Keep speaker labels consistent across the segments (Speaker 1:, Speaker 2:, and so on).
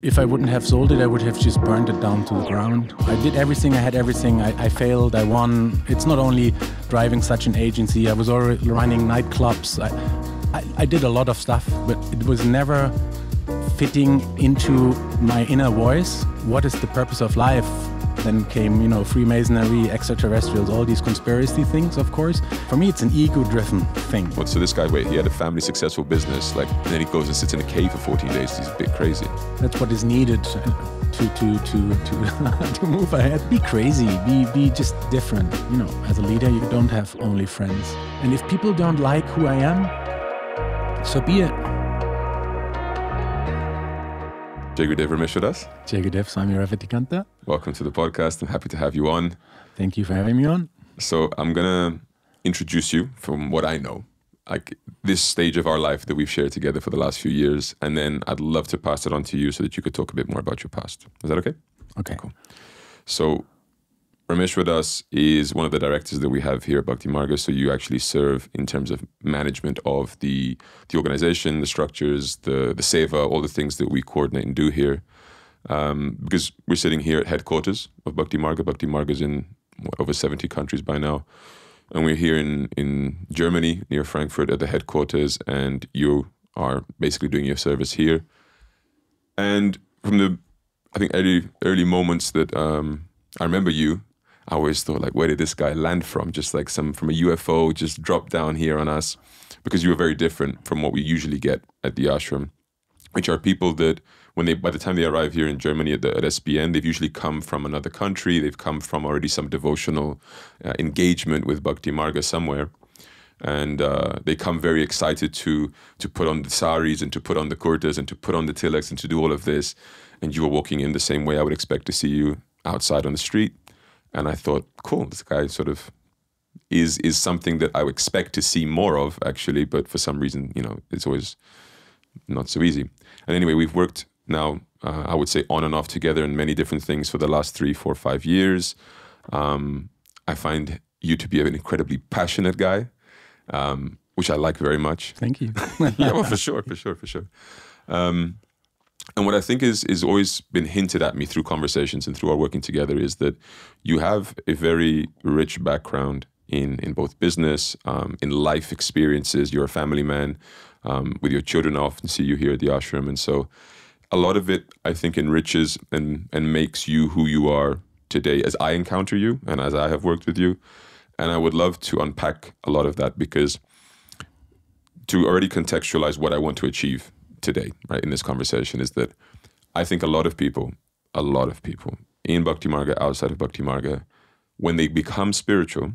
Speaker 1: If I wouldn't have sold it, I would have just burned it down to the ground. I did everything, I had everything. I, I failed, I won. It's not only driving such an agency, I was already running nightclubs. I, I, I did a lot of stuff, but it was never fitting into my inner voice. What is the purpose of life? Then came, you know, Freemasonry, extraterrestrials, all these conspiracy things, of course. For me, it's an ego driven thing.
Speaker 2: What, so this guy, wait, he had a family successful business, like, and then he goes and sits in a cave for 14 days. He's a bit crazy.
Speaker 1: That's what is needed to to to to, to move ahead. Be crazy. Be be just different. You know, as a leader, you don't have only friends. And if people don't like who I am, so be it.
Speaker 2: Jagudev Ramesh with us.
Speaker 1: Jagudev Swami Revatikaanta.
Speaker 2: Welcome to the podcast. I'm happy to have you on.
Speaker 1: Thank you for having me on.
Speaker 2: So I'm gonna introduce you from what I know, like this stage of our life that we've shared together for the last few years, and then I'd love to pass it on to you so that you could talk a bit more about your past. Is that okay?
Speaker 1: Okay.
Speaker 2: Cool. So Rameshwardas is one of the directors that we have here at Bhakti Marga. So you actually serve in terms of management of the the organization, the structures, the the seva, all the things that we coordinate and do here. Um, because we're sitting here at headquarters of Bhakti Marga. Bhakti Marga is in what, over 70 countries by now. And we're here in, in Germany, near Frankfurt, at the headquarters, and you are basically doing your service here. And from the, I think, early, early moments that um, I remember you, I always thought like, where did this guy land from? Just like some from a UFO, just dropped down here on us, because you were very different from what we usually get at the ashram, which are people that when they by the time they arrive here in Germany at, the, at SBN, they've usually come from another country. They've come from already some devotional uh, engagement with Bhakti Marga somewhere. And uh, they come very excited to to put on the saris and to put on the kurtas and to put on the tilaks and to do all of this. And you were walking in the same way I would expect to see you outside on the street. And I thought, cool, this guy sort of is is something that I would expect to see more of actually, but for some reason, you know, it's always not so easy. And anyway, we've worked now, uh, I would say, on and off together in many different things for the last three, four, five years. Um, I find you to be an incredibly passionate guy, um, which I like very much.
Speaker 1: Thank you.
Speaker 2: yeah, well, for sure, for sure, for sure. Um, and what I think is is always been hinted at me through conversations and through our working together is that you have a very rich background in in both business, um, in life experiences. You're a family man. Um, with your children, I often see you here at the ashram, and so a lot of it, I think, enriches and and makes you who you are today, as I encounter you and as I have worked with you. And I would love to unpack a lot of that because to already contextualize what I want to achieve today, right, in this conversation is that I think a lot of people, a lot of people in Bhakti Marga, outside of Bhakti Marga, when they become spiritual,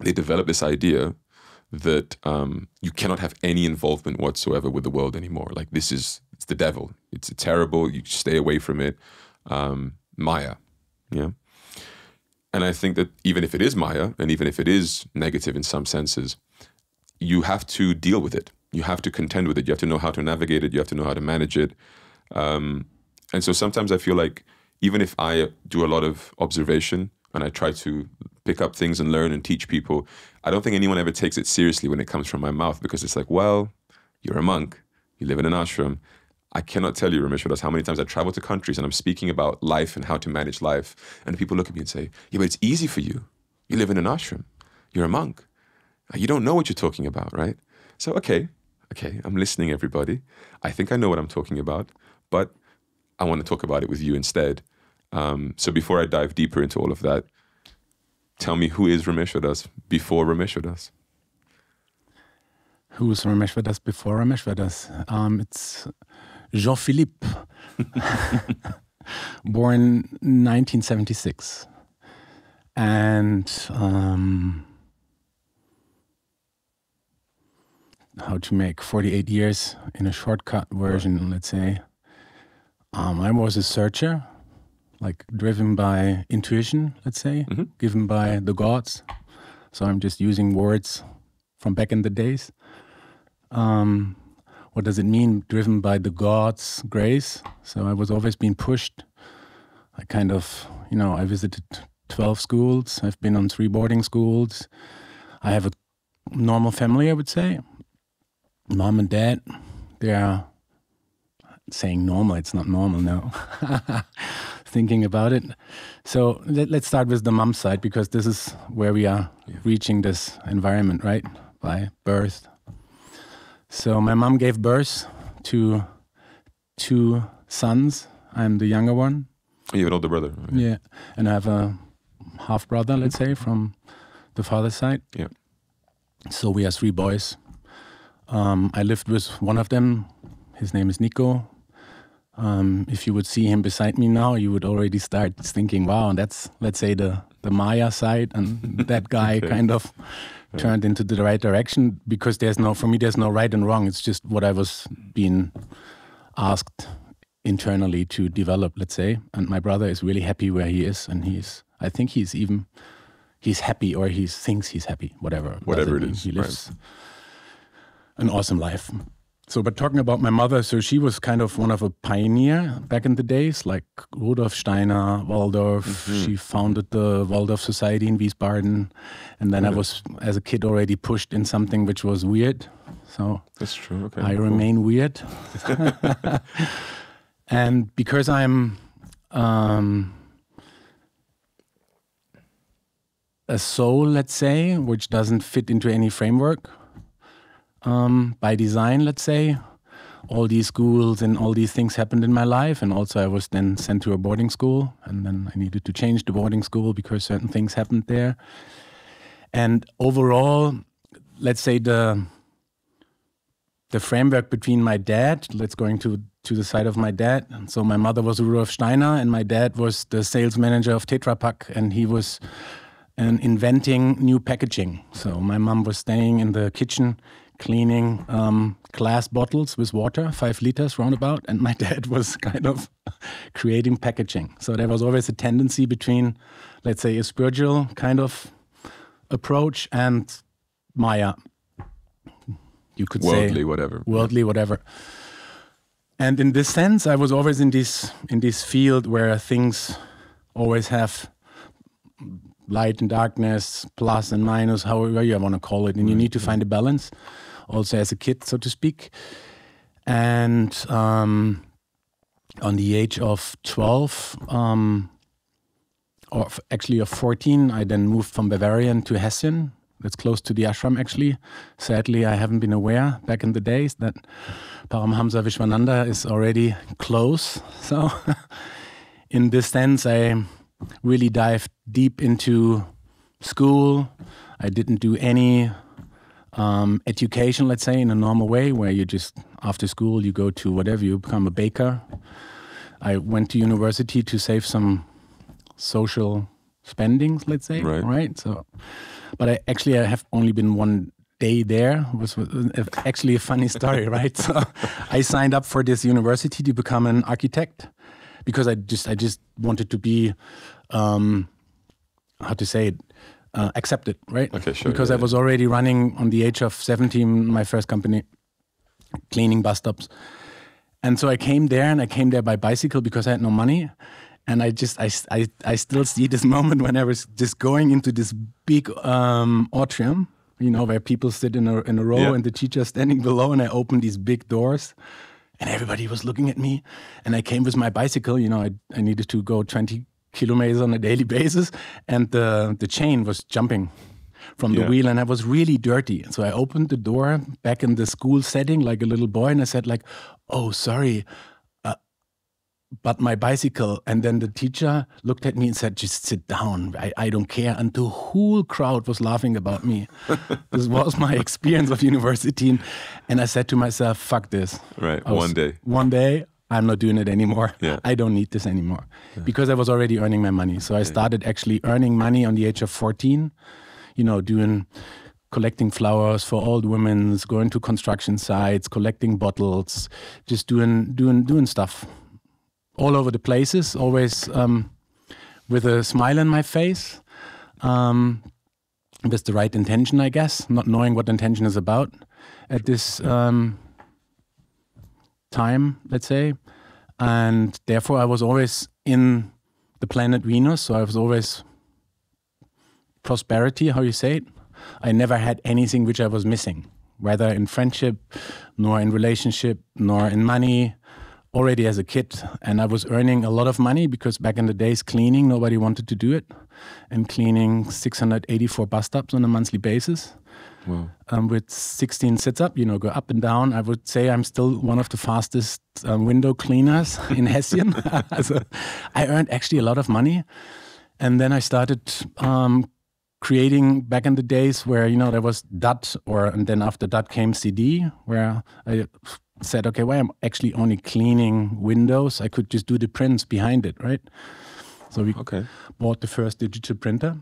Speaker 2: they develop this idea that um, you cannot have any involvement whatsoever with the world anymore. Like this is it's the devil. It's terrible. You stay away from it. Um, Maya, yeah. And I think that even if it is Maya, and even if it is negative in some senses, you have to deal with it. You have to contend with it. You have to know how to navigate it. You have to know how to manage it. Um, and so sometimes I feel like even if I do a lot of observation and I try to pick up things and learn and teach people, I don't think anyone ever takes it seriously when it comes from my mouth because it's like, well, you're a monk, you live in an ashram. I cannot tell you, Ramesh, how many times I travel to countries and I'm speaking about life and how to manage life. And people look at me and say, yeah, but it's easy for you. You live in an ashram. You're a monk. You don't know what you're talking about, right? So, okay, okay, I'm listening, everybody. I think I know what I'm talking about, but I want to talk about it with you instead. Um, so before I dive deeper into all of that, tell me who is Rameshwardas before Rameshwardas?
Speaker 1: Who's Rameshwardas before Rameshwardas? Um, it's Jean Philippe, born 1976. And um, how to make 48 years in a shortcut version, let's say. Um, I was a searcher, like driven by intuition, let's say,
Speaker 2: Mm-hmm.
Speaker 1: given by the gods. So I'm just using words from back in the days. Um, what does it mean, driven by the gods' grace? So I was always being pushed. I kind of, you know, I visited 12 schools, I've been on three boarding schools. I have a normal family, I would say. Mom and dad, they are saying normal. It's not normal now. Thinking about it. So let, us start with the mom side because this is where we are reaching this environment, right? By birth. So my mom gave birth to two sons. I'm the younger one.
Speaker 2: You have an older brother. Right?
Speaker 1: Yeah, and I have a half brother, let's say, from the father's side.
Speaker 2: Yeah.
Speaker 1: So we are three boys. Um, I lived with one of them. His name is Nico. Um, if you would see him beside me now, you would already start thinking, "Wow, that's let's say the the Maya side," and that guy okay. kind of turned into the right direction because there's no for me there's no right and wrong. It's just what I was being asked internally to develop, let's say. And my brother is really happy where he is, and he's I think he's even he's happy or he thinks he's happy, whatever.
Speaker 2: Whatever it is.
Speaker 1: He lives right. An awesome life. So, but talking about my mother, so she was kind of one of a pioneer back in the days, like Rudolf Steiner, Waldorf. Mm-hmm. She founded the Waldorf Society in Wiesbaden, and then I was, as a kid, already pushed in something which was weird. So
Speaker 2: that's true. Okay,
Speaker 1: I cool. remain weird, and because I'm um, a soul, let's say, which doesn't fit into any framework um, by design, let's say. All these schools and all these things happened in my life. And also, I was then sent to a boarding school. And then I needed to change the boarding school because certain things happened there. And overall, let's say the the framework between my dad, let's going to to the side of my dad. And so my mother was Rudolf Steiner, and my dad was the sales manager of Tetra Pak, and he was and inventing new packaging. So my mom was staying in the kitchen cleaning um, glass bottles with water, five liters roundabout, and my dad was kind of creating packaging. So there was always a tendency between, let's say, a spiritual kind of approach and Maya. You could say
Speaker 2: worldly,
Speaker 1: say
Speaker 2: whatever,
Speaker 1: worldly, whatever. And in this sense, I was always in this in this field where things always have light and darkness, plus and minus, however you want to call it, and you need to find a balance also as a kid, so to speak. And um, on the age of 12, um, or actually of 14, I then moved from Bavarian to Hessen. That's close to the ashram, actually. Sadly, I haven't been aware back in the days that Paramahamsa Vishwananda is already close. So, in this sense, I really dived deep into school. I didn't do any um, education, let's say, in a normal way, where you just after school you go to whatever you become a baker. I went to university to save some social spendings, let's say,
Speaker 2: right?
Speaker 1: right? So, but I actually I have only been one day there. It was actually a funny story, right? So, I signed up for this university to become an architect because I just I just wanted to be, um, how to say it uh, accepted, right?
Speaker 2: Okay, sure.
Speaker 1: Because
Speaker 2: yeah,
Speaker 1: I was already running on the age of 17, my first company, cleaning bus stops. And so I came there and I came there by bicycle because I had no money. And I just, I, I, I still see this moment when I was just going into this big um, atrium, you know, where people sit in a, in a row
Speaker 2: yeah.
Speaker 1: and the teacher standing below. And I opened these big doors and everybody was looking at me. And I came with my bicycle, you know, I, I needed to go 20 kilometers on a daily basis, and the the chain was jumping from the yeah. wheel, and I was really dirty. So I opened the door back in the school setting, like a little boy, and I said, like, "Oh, sorry." Uh, but my bicycle, and then the teacher looked at me and said, "Just sit down. I, I don't care." And the whole crowd was laughing about me. this was my experience of university, and I said to myself, "Fuck this."
Speaker 2: Right. Was, one day.
Speaker 1: One day, I'm not doing it anymore.
Speaker 2: Yeah.
Speaker 1: I don't need this anymore yeah. because I was already earning my money. So I started actually earning money on the age of 14, you know, doing collecting flowers for old women, going to construction sites, collecting bottles, just doing doing doing stuff all over the places, always um, with a smile on my face. Um, with the right intention, I guess, not knowing what intention is about at this um, time, let's say. And therefore, I was always in the planet Venus. So I was always prosperity, how you say it. I never had anything which I was missing, whether in friendship, nor in relationship, nor in money, already as a kid, and I was earning a lot of money because back in the days, cleaning nobody wanted to do it, and cleaning 684 bus stops on a monthly basis.
Speaker 2: Wow.
Speaker 1: Um, with 16 sits up, you know, go up and down. I would say I'm still one of the fastest um, window cleaners in Hessian. so I earned actually a lot of money. And then I started um, creating back in the days where, you know, there was DAT, or and then after DAT came CD, where I said, okay, why I'm actually only cleaning windows? I could just do the prints behind it, right? So we
Speaker 2: Okay.
Speaker 1: bought the first digital printer.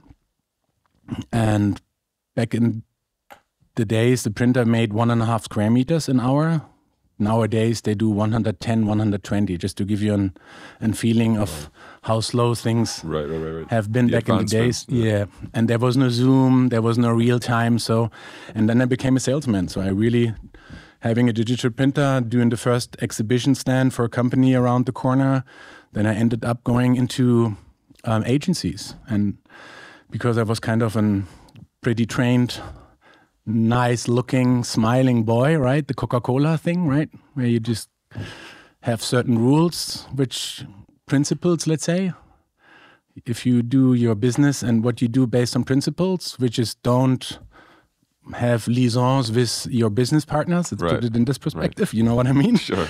Speaker 1: And back in the days, the printer made one and a half square meters an hour. Nowadays, they do 110, 120, just to give you an, an feeling of how slow things
Speaker 2: Right, right, right,
Speaker 1: have been
Speaker 2: The
Speaker 1: back in the days.
Speaker 2: yeah.
Speaker 1: Yeah. And there was no Zoom, there was no real time. So, and then I became a salesman. So I really, having a digital printer, doing the first exhibition stand for a company around the corner. Then I ended up going into um, agencies. And because I was kind of a pretty trained, nice looking, smiling boy, right? The Coca Cola thing, right? Where you just have certain rules, which principles, let's say. If you do your business and what you do based on principles, which is don't have liaisons with your business partners, let's
Speaker 2: Right.
Speaker 1: put it in this perspective, you know what I mean?
Speaker 2: Sure.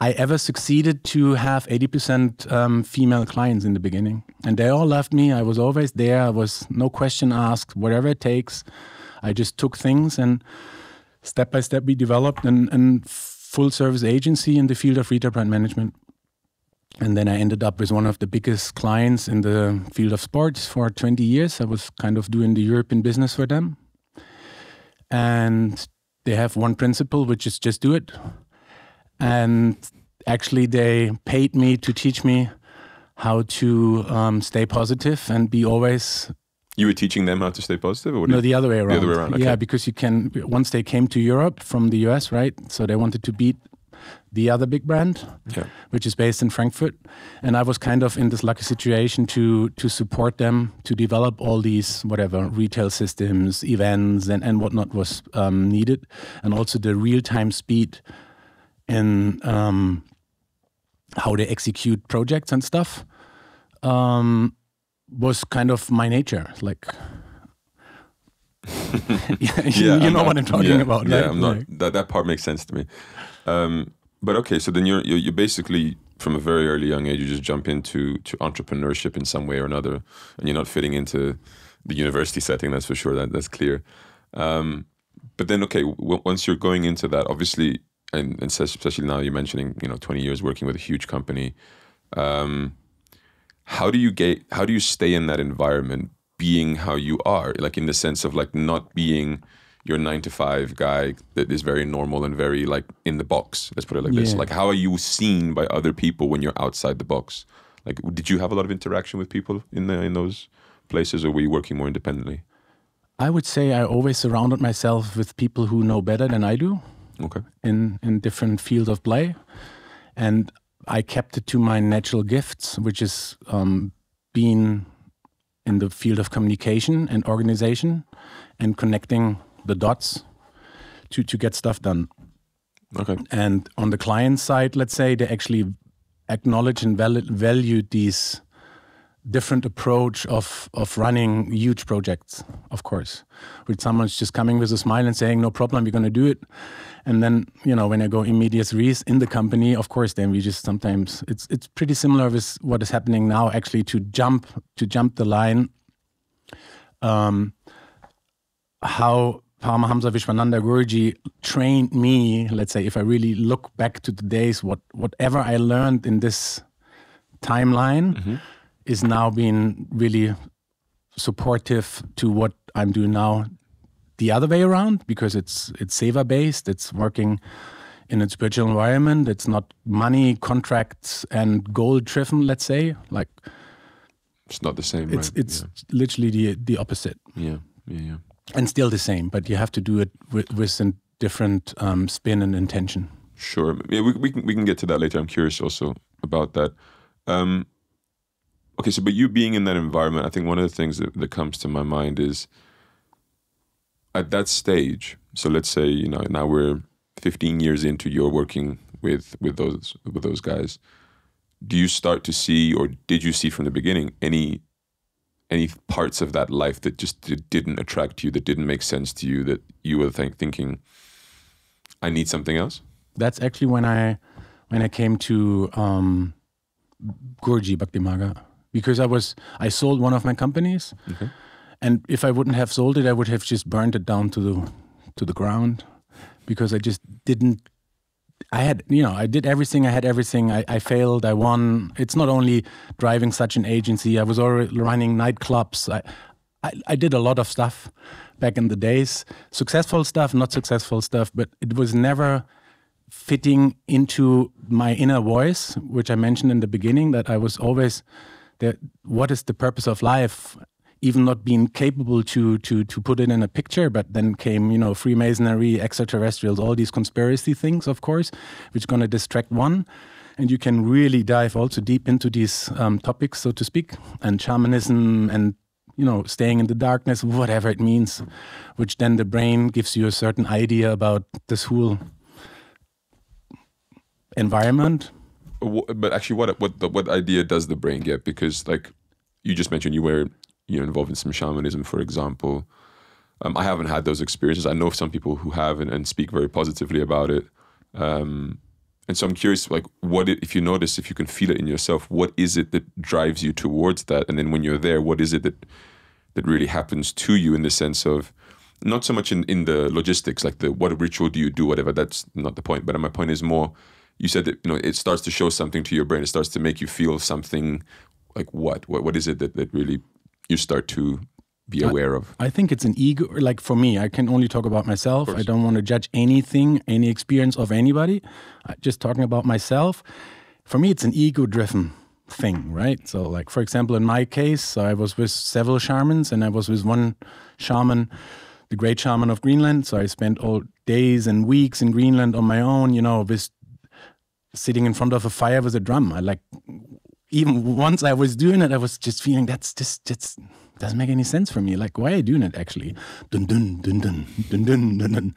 Speaker 1: I ever succeeded to have 80% um, female clients in the beginning. And they all loved me. I was always there. I was no question asked, whatever it takes. I just took things and step by step we developed an, an full service agency in the field of retail brand management. And then I ended up with one of the biggest clients in the field of sports for 20 years. I was kind of doing the European business for them. And they have one principle, which is just do it and actually they paid me to teach me how to um, stay positive and be always
Speaker 2: You were teaching them how to stay positive, or what
Speaker 1: no
Speaker 2: did-
Speaker 1: the other way around.
Speaker 2: The other way around, okay.
Speaker 1: Yeah, because you can once they came to Europe from the US, right? So they wanted to beat the other big brand,
Speaker 2: Yeah.
Speaker 1: which is based in Frankfurt, and I was kind of in this lucky situation to to support them to develop all these whatever retail systems, events, and and whatnot was um, needed, and also the real time speed in um, how they execute projects and stuff um, was kind of my nature. Like, yeah, you, you know
Speaker 2: not-
Speaker 1: what I'm talking
Speaker 2: yeah,
Speaker 1: about,
Speaker 2: Yeah,
Speaker 1: right?
Speaker 2: I'm not.
Speaker 1: Like-
Speaker 2: that that part makes sense to me. Um, but okay, so then you're, you're you're basically from a very early young age you just jump into to entrepreneurship in some way or another, and you're not fitting into the university setting. That's for sure. That that's clear. Um, but then okay, w- once you're going into that, obviously, and, and especially now you're mentioning you know 20 years working with a huge company. Um, how do you get how do you stay in that environment being how you are? Like in the sense of like not being your nine to five guy that is very normal and very like in the box. Let's put it like this. Like how are you seen by other people when you're outside the box? Like did you have a lot of interaction with people in the in those places or were you working more independently?
Speaker 1: I would say I always surrounded myself with people who know better than I do
Speaker 2: okay.
Speaker 1: in, in different fields of play. And I kept it to my natural gifts, which is um, being in the field of communication and organization and connecting the dots to, to get stuff done.
Speaker 2: okay
Speaker 1: And on the client side, let's say they actually acknowledge and val- value these different approach of of running huge projects, of course. With someone's just coming with a smile and saying, "No problem, we're going to do it," and then you know when I go in medias res in the company, of course, then we just sometimes it's it's pretty similar with what is happening now. Actually, to jump to jump the line. Um, how Paramahamsa Vishwananda Guruji trained me, let's say, if I really look back to the days, what whatever I learned in this timeline is now being really supportive to what I'm doing now the other way around because it's it's seva based, it's working in its spiritual environment, it's not money, contracts and goal driven, let's say. Like
Speaker 2: it's not the same
Speaker 1: it's
Speaker 2: right?
Speaker 1: it's literally the the opposite.
Speaker 2: yeah yeah yeah, yeah.
Speaker 1: and still the same, but you have to do it with, with a different um, spin and intention.
Speaker 2: Sure. Yeah, we, we can we can get to that later. I'm curious also about that. Um, okay, so but you being in that environment, I think one of the things that, that comes to my mind is at that stage. So let's say you know now we're 15 years into your working with with those with those guys, do you start to see, or did you see from the beginning any any parts of that life that just didn't attract you, that didn't make sense to you, that you were think, thinking, I need something else?
Speaker 1: That's actually when I when I came to um, Guruji Bhakti Marga because I was I sold one of my companies, okay. and if I wouldn't have sold it, I would have just burned it down to the to the ground because I just didn't. I had, you know, I did everything. I had everything. I, I failed. I won. It's not only driving such an agency. I was already running nightclubs. I, I, I did a lot of stuff back in the days. Successful stuff, not successful stuff, but it was never fitting into my inner voice, which I mentioned in the beginning. That I was always what is the purpose of life? Even not being capable to to to put it in a picture but then came you know freemasonry extraterrestrials all these conspiracy things of course which going to distract one. And you can really dive also deep into these um, topics so to speak and shamanism and you know staying in the darkness whatever it means which then the brain gives you a certain idea about this whole environment
Speaker 2: but actually, what what the, what idea does the brain get? Because like you just mentioned, you were you know involved in some shamanism, for example. Um, I haven't had those experiences. I know of some people who have and, and speak very positively about it. Um, and so I'm curious, like, what it, if you notice, if you can feel it in yourself, what is it that drives you towards that? And then when you're there, what is it that that really happens to you in the sense of not so much in, in the logistics, like the what ritual do you do, whatever. That's not the point. But my point is more you said that you know it starts to show something to your brain. It starts to make you feel something. Like what? What? What is it that that really you start to be aware of?
Speaker 1: I think it's an ego. Like for me, I can only talk about myself. I don't want to judge anything, any experience of anybody. I, just talking about myself. For me, it's an ego-driven thing, right? So, like for example, in my case, I was with several shamans, and I was with one shaman the great shaman of Greenland. So I spent all days and weeks in Greenland on my own, you know, with sitting in front of a fire with a drum. I like even once I was doing it, I was just feeling that's just just doesn't make any sense for me. Like why are you doing it actually? Dun dun dun dun dun dun dun dun.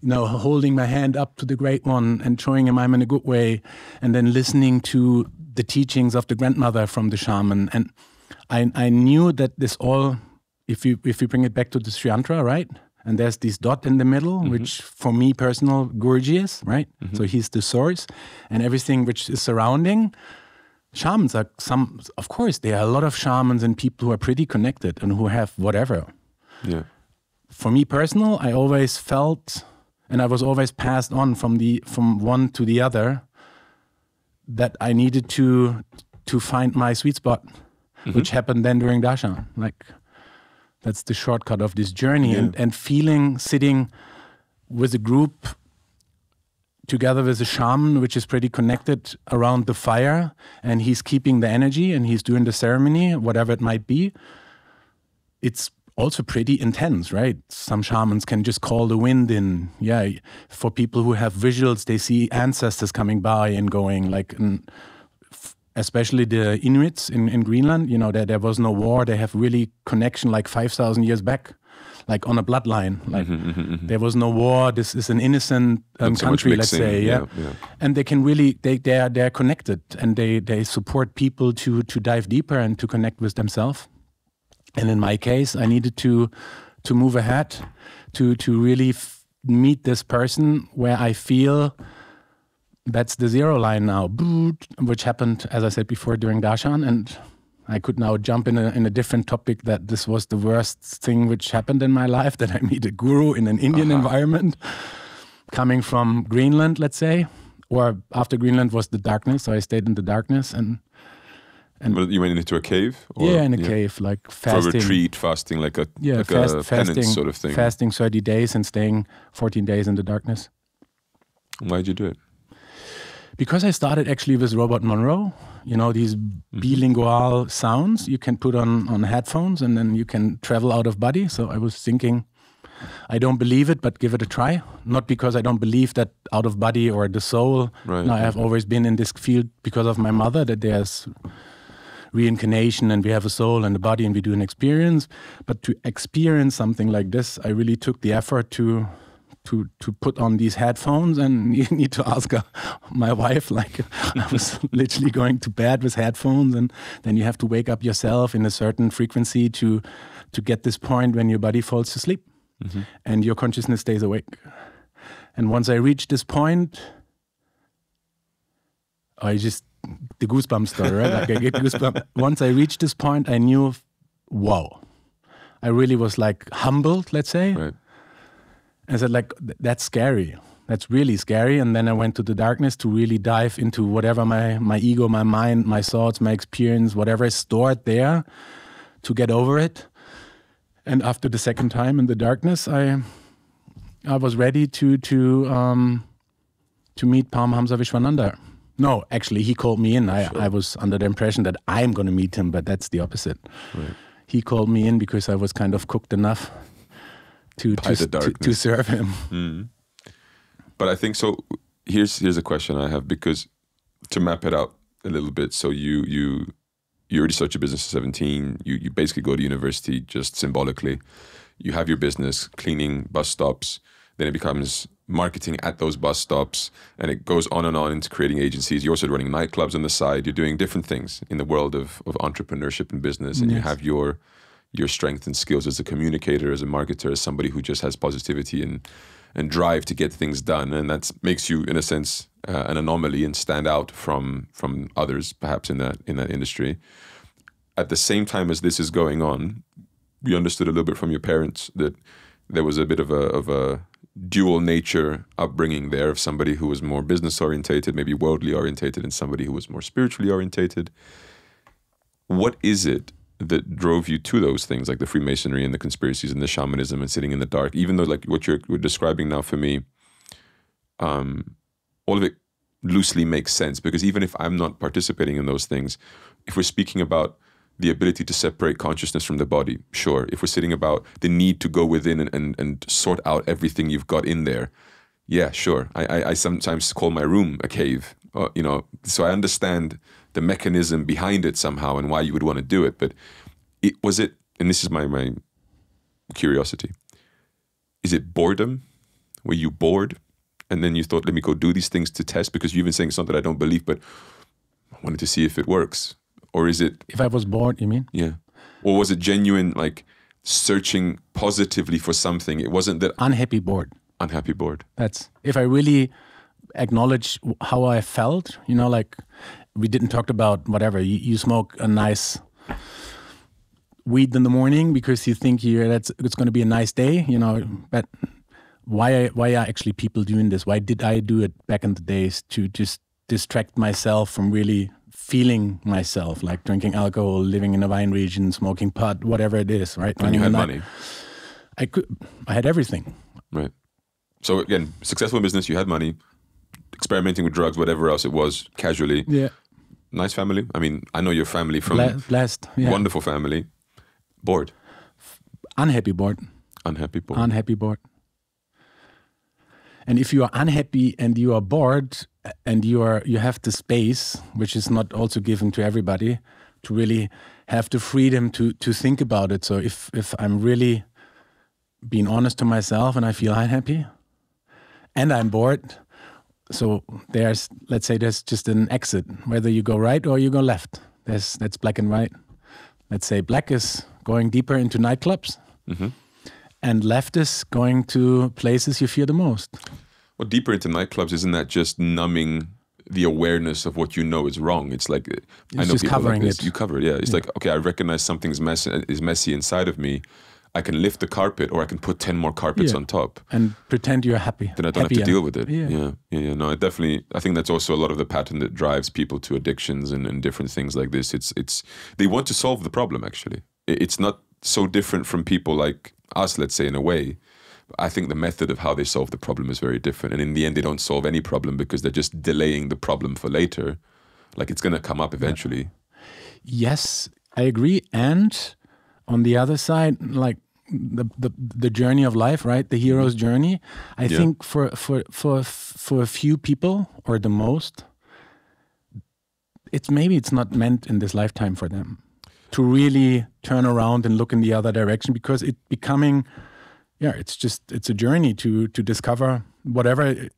Speaker 1: You know, holding my hand up to the great one and showing him I'm in a good way, and then listening to the teachings of the grandmother from the shaman. And I I knew that this all, if you if you bring it back to the Sri Yantra, right? And there's this dot in the middle, mm-hmm. which for me personal, Guruji is, right? Mm-hmm. So he's the source, and everything which is surrounding. Shamans are some, of course, there are a lot of shamans and people who are pretty connected and who have whatever.
Speaker 2: Yeah.
Speaker 1: For me personal, I always felt, and I was always passed on from the from one to the other, that I needed to to find my sweet spot, mm-hmm. which happened then during darshan. Like that's the shortcut of this journey. Yeah. and, and feeling sitting with a group together with a shaman which is pretty connected around the fire and he's keeping the energy and he's doing the ceremony whatever it might be it's also pretty intense right? Some shamans can just call the wind in. Yeah for people who have visuals they see ancestors coming by and going like mm, especially the Inuits in, in Greenland, you know, there, there was no war. They have really connection like 5,000 years back, like on a bloodline. Like mm-hmm, mm-hmm, mm-hmm. there was no war. This is an innocent um, so country, let's say. Yeah? yeah? Yeah, And they can really, they, they are, they're connected and they, they support people to, to dive deeper and to connect with themselves. And in my case, I needed to, to move ahead to, to really f- meet this person where I feel that's the zero line now, which happened, as I said before, during Darshan. And I could now jump in a, in a different topic that this was the worst thing which happened in my life that I meet a guru in an Indian uh-huh. environment coming from Greenland, let's say. Or after Greenland was the darkness. So I stayed in the darkness and.
Speaker 2: And you went into a cave?
Speaker 1: Or, yeah, in a yeah. cave, like fasting.
Speaker 2: For a retreat, fasting, like a, yeah, like fast, a fasting, sort of thing.
Speaker 1: Fasting 30 days and staying 14 days in the darkness.
Speaker 2: Why did you do it?
Speaker 1: Because I started actually with Robert Monroe, you know, these mm-hmm. binaural sounds you can put on, on headphones and then you can travel out of body. So I was thinking, I don't believe it, but give it a try. Not because I don't believe that out of body or the soul. Right. No, I have always been in this field because of my mother, that there's reincarnation and we have a soul and a body and we do an experience. But to experience something like this, I really took the effort to to to put on these headphones and you need to ask uh, my wife like i was literally going to bed with headphones and then you have to wake up yourself in a certain frequency to to get this point when your body falls to sleep mm-hmm. and your consciousness stays awake. And once i reached this point i just the goosebumps story right? Like i get goosebumps. Once i reached this point i knew wow. I really was like humbled let's say.
Speaker 2: Right
Speaker 1: I said, like, that's scary. That's really scary. And then I went to the darkness to really dive into whatever my, my ego, my mind, my thoughts, my experience, whatever is stored there to get over it. And after the second time in the darkness, I I was ready to to um, to meet Paramahamsa Vishwananda. No, actually, he called me in. I, sure. I was under the impression that I'm going to meet him, but that's the opposite. Right. He called me in because I was kind of cooked enough to to, to, to, serve him.
Speaker 2: Mm. But I think so. Here's here's a question I have because to map it out a little bit. So you you you already start your business at 17. You you basically go to university just symbolically. You have your business cleaning bus stops. Then it becomes marketing at those bus stops, and it goes on and on into creating agencies. You're also running nightclubs on the side. You're doing different things in the world of of entrepreneurship and business, and yes. you have your your strength and skills as a communicator, as a marketer, as somebody who just has positivity and and drive to get things done, and that makes you, in a sense, uh, an anomaly and stand out from from others, perhaps in that in that industry. At the same time as this is going on, we understood a little bit from your parents that there was a bit of a of a dual nature upbringing there of somebody who was more business orientated, maybe worldly orientated, and somebody who was more spiritually orientated. What is it that drove you to those things, like the Freemasonry and the conspiracies and the shamanism and sitting in the dark, even though like what you're, you're describing now for me, um, all of it loosely makes sense because even if I'm not participating in those things, if we're speaking about the ability to separate consciousness from the body, sure. If we're sitting about the need to go within and, and, and sort out everything you've got in there, yeah, sure. I, I, I sometimes call my room a cave, uh, you know, so I understand the mechanism behind it somehow and why you would want to do it. But it was it, and this is my my curiosity. Is it boredom? Were you bored, and then you thought, let me go do these things to test? Because you've been saying something I don't believe, but I wanted to see if it works. Or is it?
Speaker 1: If I was bored, you mean?
Speaker 2: Yeah. Or was it genuine, like searching positively for something? It wasn't that
Speaker 1: unhappy bored.
Speaker 2: Unhappy bored.
Speaker 1: That's if I really acknowledge how I felt, you know, like we didn't talk about whatever. You, you smoke a nice weed in the morning because you think you that's it's going to be a nice day, you know. But why why are actually people doing this? Why did I do it back in the days to just distract myself from really feeling myself, like drinking alcohol, living in a wine region, smoking pot, whatever it is, right?
Speaker 2: And you had money.
Speaker 1: I could. I had everything.
Speaker 2: Right. So again, successful business. You had money, experimenting with drugs, whatever else it was, casually.
Speaker 1: Yeah
Speaker 2: nice family. I mean, I know your family from
Speaker 1: blessed, yeah.
Speaker 2: wonderful family. Bored,
Speaker 1: unhappy bored,
Speaker 2: unhappy bored,
Speaker 1: unhappy bored. And if you are unhappy and you are bored uh, and you are you have the space, which is not also given to everybody, to really have the freedom to to think about it. So if if I'm really being honest to myself and I feel unhappy and I'm bored, so there's let's say there's just an exit whether you go right or you go left. There's that's black and white. Let's say black is going deeper into nightclubs. Mm-hmm. and left is going to places you fear the most.
Speaker 2: Well deeper into nightclubs isn't that just numbing the awareness of what you know is wrong? It's like
Speaker 1: it's i know people covering like this.
Speaker 2: it. You cover it yeah. It's yeah. like okay i recognize something's mess is messy inside of me I can lift the carpet or I can put 10 more carpets yeah. on top.
Speaker 1: And pretend you're happy.
Speaker 2: Then I don't Happier. have to deal with it. Yeah. yeah. yeah. Yeah. No, I definitely, I think that's also a lot of the pattern that drives people to addictions and, and different things like this. It's, it's, they want to solve the problem actually. It's not so different from people like us, let's say, in a way. I think the method of how they solve the problem is very different. And in the end, they don't solve any problem because they're just delaying the problem for later. Like it's going to come up eventually.
Speaker 1: Yes, I agree. And on the other side, like the, the the journey of life, right? The hero's journey. I yeah. think for for for for a few people or the most, it's maybe it's not meant in this lifetime for them to really turn around and look in the other direction because it becoming yeah, it's just it's a journey to to discover whatever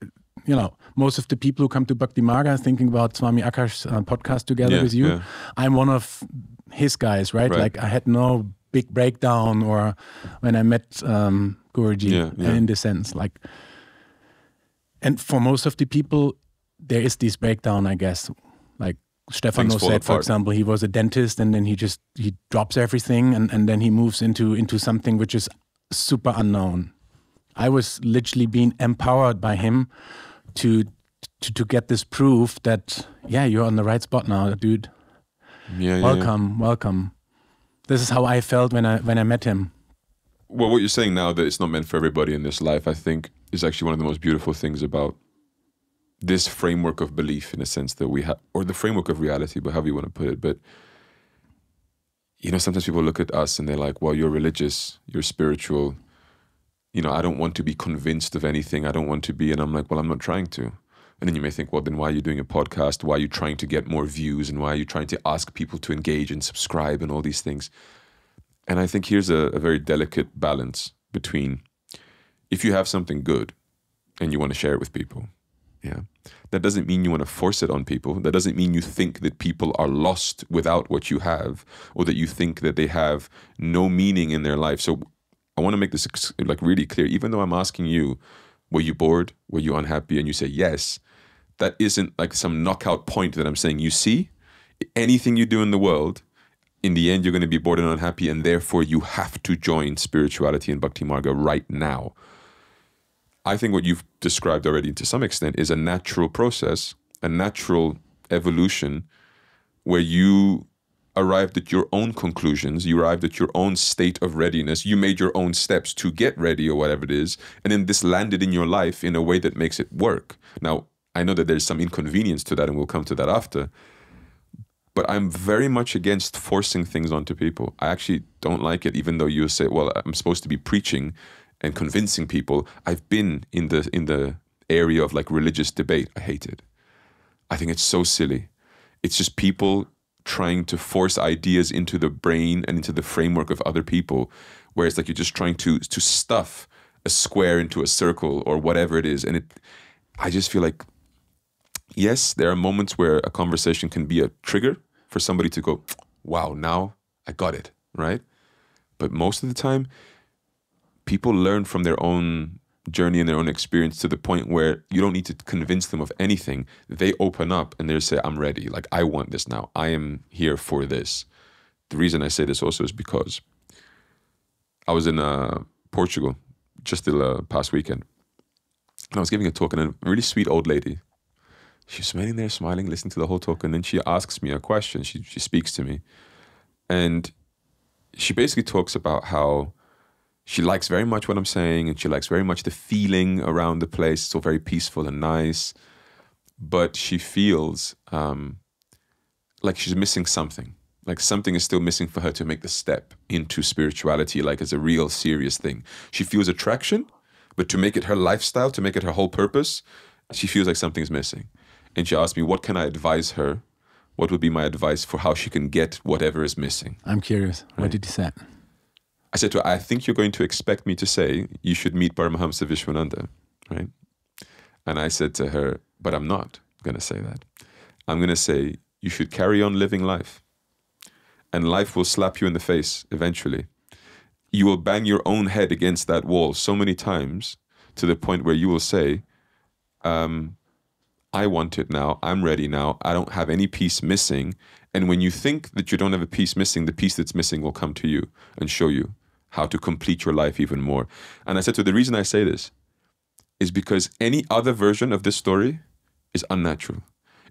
Speaker 1: you know, most of the people who come to Bhakti Marga thinking about Swami Akash's uh, podcast together
Speaker 2: Yeah,
Speaker 1: with you,
Speaker 2: yeah.
Speaker 1: I'm one of his guys, right?
Speaker 2: Right.
Speaker 1: Like I had no big breakdown or when I met um, Guruji
Speaker 2: Yeah, yeah.
Speaker 1: in the sense, like, and for most of the people, there is this breakdown, I guess. Like Stefano said, for example, he was a dentist and then he just he drops everything and, and then he moves into into something which is super unknown. I was literally being empowered by him to to, to get this proof that yeah, you're on the right spot now, dude.
Speaker 2: Yeah, yeah, yeah.
Speaker 1: Welcome, welcome. This is how I felt when I when I met him.
Speaker 2: Well, what you're saying now that it's not meant for everybody in this life, I think, is actually one of the most beautiful things about this framework of belief, in a sense that we have, or the framework of reality, but however you want to put it. But you know, sometimes people look at us and they're like, "Well, you're religious, you're spiritual. You know, I don't want to be convinced of anything. I don't want to be." And I'm like, "Well, I'm not trying to." And then you may think, well, then why are you doing a podcast? Why are you trying to get more views? And why are you trying to ask people to engage and subscribe and all these things? And I think here's a, a very delicate balance between if you have something good and you want to share it with people, yeah, that doesn't mean you want to force it on people. That doesn't mean you think that people are lost without what you have or that you think that they have no meaning in their life. So I want to make this like really clear. Even though I'm asking you, were you bored? Were you unhappy? And you say yes, that isn't like some knockout point that I'm saying. You see, anything you do in the world, in the end, you're going to be bored and unhappy, and therefore you have to join spirituality and Bhakti Marga right now. I think what you've described already to some extent is a natural process, a natural evolution where you arrived at your own conclusions, you arrived at your own state of readiness, you made your own steps to get ready or whatever it is, and then this landed in your life in a way that makes it work. Now, I know that there's some inconvenience to that, and we'll come to that after. But I'm very much against forcing things onto people. I actually don't like it, even though you say, "Well, I'm supposed to be preaching and convincing people." I've been in the in the area of like religious debate. I hate it. I think it's so silly. It's just people trying to force ideas into the brain and into the framework of other people, where it's like you're just trying to to stuff a square into a circle or whatever it is. And it, I just feel like, yes, there are moments where a conversation can be a trigger for somebody to go, "Wow, now I got it," right? But most of the time, people learn from their own journey and their own experience to the point where you don't need to convince them of anything. They open up and they say, I'm ready. Like, I want this now. I am here for this. The reason I say this also is because I was in uh, Portugal just the uh, past weekend. And I was giving a talk, and a really sweet old lady, she was sitting there smiling, listening to the whole talk. And then she asks me a question. She, she speaks to me. And she basically talks about how she likes very much what I'm saying and she likes very much the feeling around the place. It's all very peaceful and nice. But she feels um, like she's missing something. Like something is still missing for her to make the step into spirituality, like as a real serious thing. She feels attraction, but to make it her lifestyle, to make it her whole purpose, she feels like something's missing. And she asked me, What can I advise her? What would be my advice for how she can get whatever is missing?
Speaker 1: I'm curious. What did he say?
Speaker 2: I said to her, I think you're going to expect me to say you should meet Paramahamsa Vishwananda, right? And I said to her, but I'm not going to say that. I'm going to say you should carry on living life. And life will slap you in the face eventually. You will bang your own head against that wall so many times to the point where you will say, um, I want it now. I'm ready now. I don't have any piece missing. And when you think that you don't have a piece missing, the piece that's missing will come to you and show you how to complete your life even more. And I said to the reason I say this is because any other version of this story is unnatural.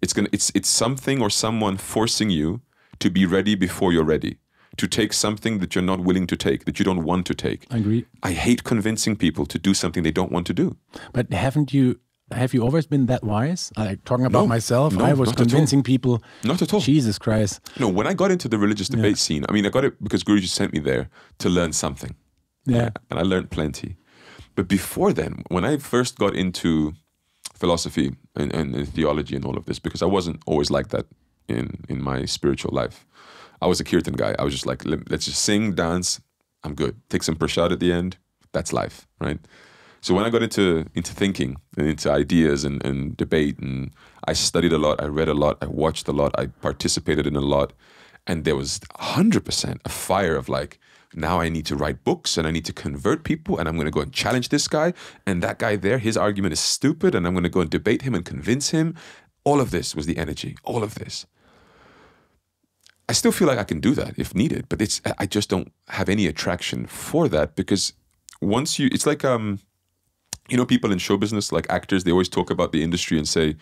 Speaker 2: It's gonna it's it's something or someone forcing you to be ready before you're ready. To take something that you're not willing to take, that you don't want to take.
Speaker 1: I agree.
Speaker 2: I hate convincing people to do something they don't want to do.
Speaker 1: But haven't you? Have you always been that wise? Like talking about
Speaker 2: No,
Speaker 1: myself,
Speaker 2: no,
Speaker 1: I was
Speaker 2: not at all.
Speaker 1: convincing people.
Speaker 2: Not at all.
Speaker 1: Jesus Christ!
Speaker 2: No, when I got into the religious debate scene, I mean, I got it because Guruji sent me there to learn something.
Speaker 1: Yeah,
Speaker 2: And I learned plenty. But before then, when I first got into philosophy and, and, and theology and all of this, because I wasn't always like that in, in my spiritual life. I was a kirtan guy. I was just like, "Let- let's just sing, dance. I'm good. Take some prasad at the end. That's life, right? So when I got into into thinking and into ideas and, and debate, and I studied a lot, I read a lot, I watched a lot, I participated in a lot, and there was hundred percent a fire of like, now I need to write books and I need to convert people, and I'm going to go and challenge this guy and that guy there. His argument is stupid, and I'm going to go and debate him and convince him. All of this was the energy. All of this. I still feel like I can do that if needed, but it's I just don't have any attraction for that because once you, it's like um you know, people in show business, like actors, they always talk about the industry and say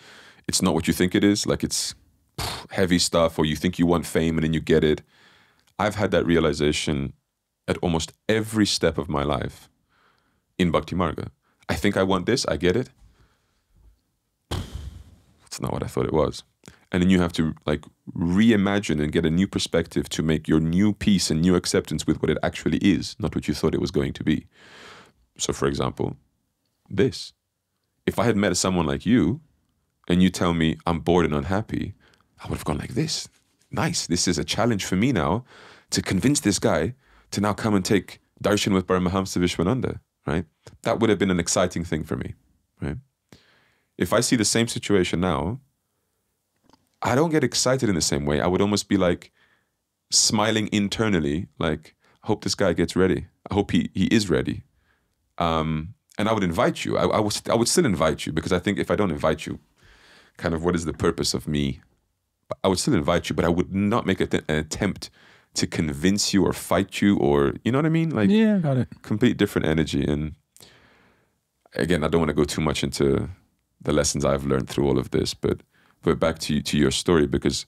Speaker 2: it's not what you think it is. Like it's heavy stuff, or you think you want fame and then you get it. I've had that realization at almost every step of my life in Bhakti Marga. I think I want this, I get it. It's not what I thought it was. And then you have to like reimagine and get a new perspective to make your new peace and new acceptance with what it actually is, not what you thought it was going to be. So, for example, this. If I had met someone like you and you tell me I'm bored and unhappy, I would have gone like this. Nice. This is a challenge for me now to convince this guy to now come and take darshan with Paramahamsa Vishwananda, right? That would have been an exciting thing for me, right? If I see the same situation now, I don't get excited in the same way. I would almost be like smiling internally, like, I hope this guy gets ready. I hope he, he is ready. Um, and I would invite you. I, I, would I would still invite you because I think if I don't invite you, kind of what is the purpose of me? I would still invite you, but I would not make an attempt to convince you or fight you or you know what I mean?
Speaker 1: Like yeah, got it.
Speaker 2: Complete different energy. And again, I don't want to go too much into the lessons I've learned through all of this, but but back to you, to your story because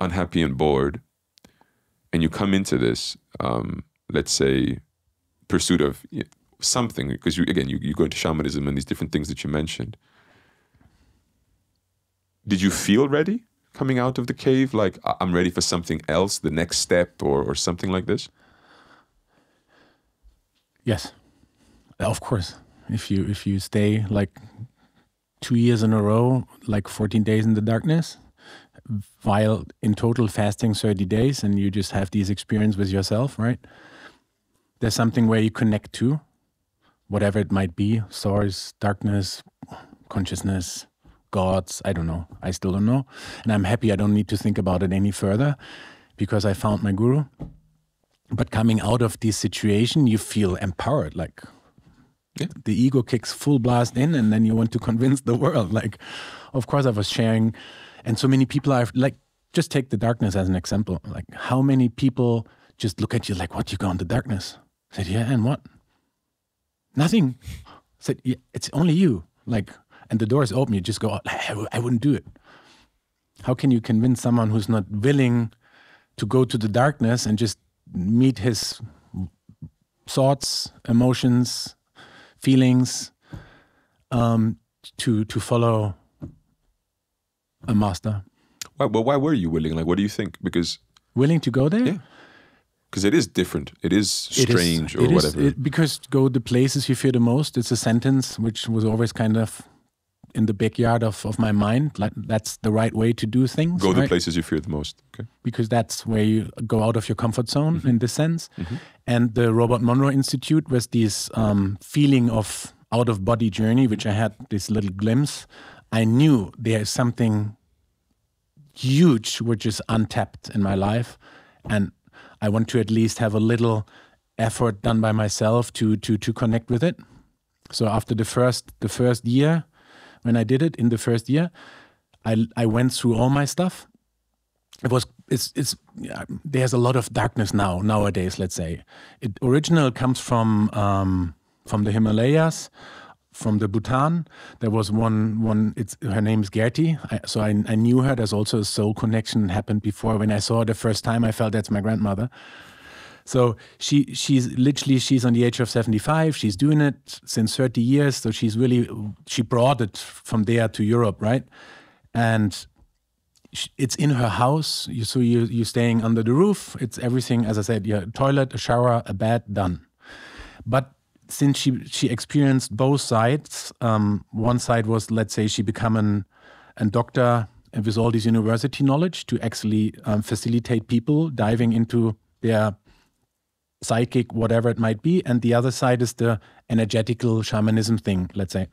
Speaker 2: unhappy and bored, and you come into this, um, let's say, pursuit of something because you again you, you go into shamanism and these different things that you mentioned. Did you feel ready coming out of the cave? Like i'm ready for something else the next step or, or something like this?
Speaker 1: Yes. Uh, of course. If you if you stay like two years in a row like 14 days in the darkness while in total fasting 30 days and you just have these experience with yourself right? There's something where you connect to whatever it might be source, darkness, consciousness, gods. I don't know. I still don't know. And I'm happy I don't need to think about it any further because I found my guru. But coming out of this situation, you feel empowered. Like yeah. the ego kicks full blast in, and then you want to convince the world. Like, of course, I was sharing, and so many people are like, just take the darkness as an example. Like, how many people just look at you like, what, you go in the darkness? I said, yeah, and what? Nothing. I said, yeah, it's only you. Like, and the door is open. You just go, I wouldn't do it. How can you convince someone who's not willing to go to the darkness and just meet his thoughts, emotions, feelings, um, to to follow a master?
Speaker 2: Why, well, why were you willing? Like, what do you think? Because
Speaker 1: willing to go there?
Speaker 2: Yeah because it is different. It is strange it is, or whatever.
Speaker 1: Is, it, because go the places you fear the most. It's a sentence which was always kind of in the backyard of, of my mind. Like that's the right way to do things.
Speaker 2: Go
Speaker 1: right?
Speaker 2: the places you fear the most. Okay.
Speaker 1: Because that's where you go out of your comfort zone mm -hmm. in this sense. Mm -hmm. And the Robert Monroe Institute was this um, feeling of out of body journey, which I had this little glimpse. I knew there is something huge which is untapped in my life. And I want to at least have a little effort done by myself to to to connect with it. So after the first the first year, when I did it in the first year, I I went through all my stuff. It was it's it's yeah, there's a lot of darkness now nowadays. Let's say it original comes from um, from the Himalayas from the Bhutan. There was one one. It's her name is. I, so I, I knew her. There's also a soul connection happened before. When I saw her the first time, I felt that's my grandmother. So she she's literally she's on the age of 75. She's doing it since 30 years. So she's really she brought it from there to Europe, right? And it's in her house. You, so you you're staying under the roof. It's everything, as I said, yeah, toilet, a shower, a bed, done. But since she she experienced both sides, um, one side was let's say she become an a doctor with all this university knowledge to actually um, facilitate people diving into their psychic, whatever it might be, and the other side is the energetical shamanism thing, let's say.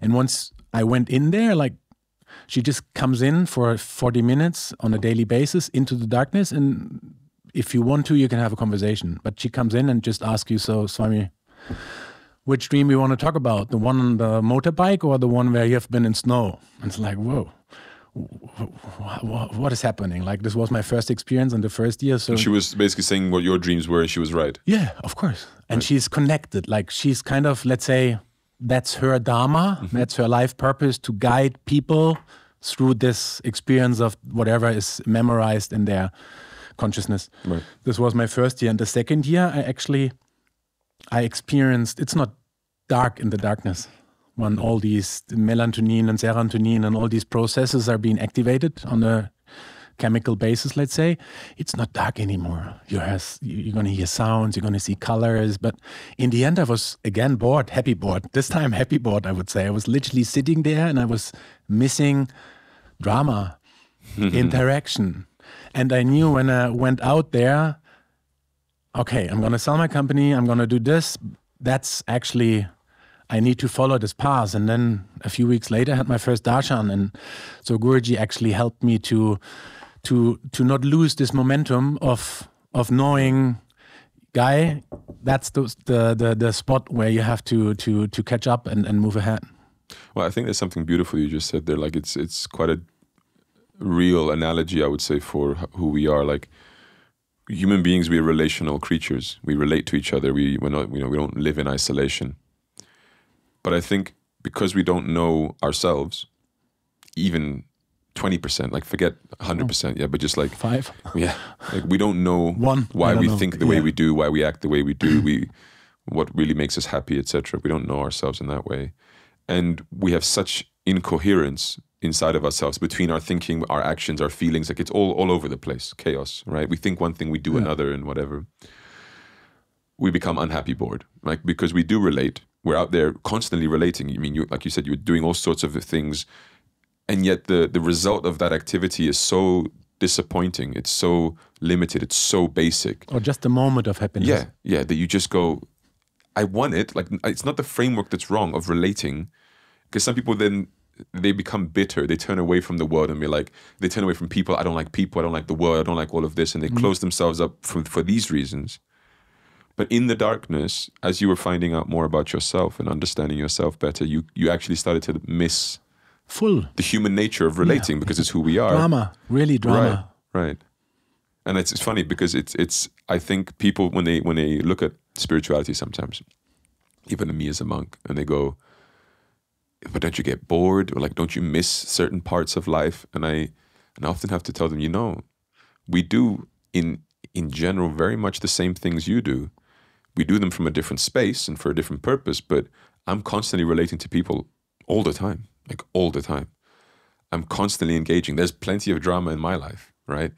Speaker 1: And once I went in there, like she just comes in for 40 minutes on a daily basis into the darkness, and if you want to, you can have a conversation. But she comes in and just asks you, so Swami, which dream you want to talk about? The one on the motorbike or the one where you have been in snow? And it's like, whoa what is happening? Like this was my first experience in the first year. So
Speaker 2: and she was basically saying what your dreams were, and she was right.
Speaker 1: Yeah, of course. And right. she's connected. Like she's kind of, let's say, that's her dharma. Mm-hmm. That's her life purpose to guide people through this experience of whatever is memorized in their consciousness. Right. This was my first year, and the second year, I actually, I experienced. It's not dark in the darkness when all these melatonin and serotonin and all these processes are being activated on a chemical basis, let's say, it's not dark anymore. You has, you're going to hear sounds, you're going to see colors. But in the end, I was again bored, happy bored. This time, happy bored, I would say. I was literally sitting there and I was missing drama, interaction. And I knew when I went out there, okay, I'm going to sell my company, I'm going to do this. That's actually I need to follow this path. And then a few weeks later, I had my first darshan, and so Guruji actually helped me to to to not lose this momentum of of knowing, guy, that's the the the, spot where you have to to to catch up and, and move ahead.
Speaker 2: Well, I think there's something beautiful you just said there. Like it's it's quite a real analogy, I would say, for who we are. Like human beings, we are relational creatures. We relate to each other. We we not you know we don't live in isolation but I think because we don't know ourselves, even 20%, like forget 100%, yeah, but just like
Speaker 1: five.
Speaker 2: Yeah. Like we don't know
Speaker 1: One,
Speaker 2: why we
Speaker 1: know.
Speaker 2: think the way we do, why we act the way we do, we what really makes us happy, etc. We don't know ourselves in that way. And we have such incoherence inside of ourselves between our thinking, our actions, our feelings. Like it's all all over the place, chaos, right? We think one thing, we do yeah. another, and whatever. We become unhappy, bored, like because we do relate, we're out there constantly relating. I mean, you, like you said, you're doing all sorts of things, and yet the the result of that activity is so disappointing. It's so limited. It's so basic.
Speaker 1: Or just a moment of happiness.
Speaker 2: Yeah, yeah. That you just go, I want it. Like it's not the framework that's wrong of relating, because some people then they become bitter. They turn away from the world and be like, they turn away from people. I don't like people. I don't like the world. I don't like all of this, and they mm. close themselves up for for these reasons. But in the darkness, as you were finding out more about yourself and understanding yourself better, you you actually started to miss
Speaker 1: full
Speaker 2: the human nature of relating yeah. because it's who we are.
Speaker 1: Drama, really drama.
Speaker 2: Right, right. And it's, it's funny because it's it's I think people when they when they look at spirituality sometimes, even me as a monk, and they go, but don't you get bored or like don't you miss certain parts of life? And I and I often have to tell them, you know, we do in in general very much the same things you do we do them from a different space and for a different purpose, but I'm constantly relating to people all the time, like all the time. I'm constantly engaging. There's plenty of drama in my life, right?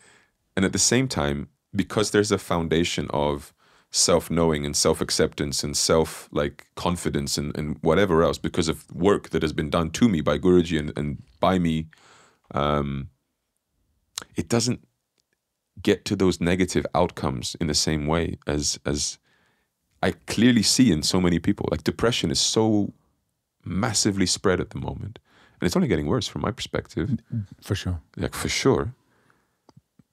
Speaker 2: And at the same time, because there's a foundation of self-knowing and self-acceptance and self like confidence and, and whatever else because of work that has been done to me by Guruji and, and by me um, it doesn't get to those negative outcomes in the same way as as I clearly see in so many people. Like depression is so massively spread at the moment. And it's only getting worse from my perspective.
Speaker 1: For sure.
Speaker 2: Like for sure.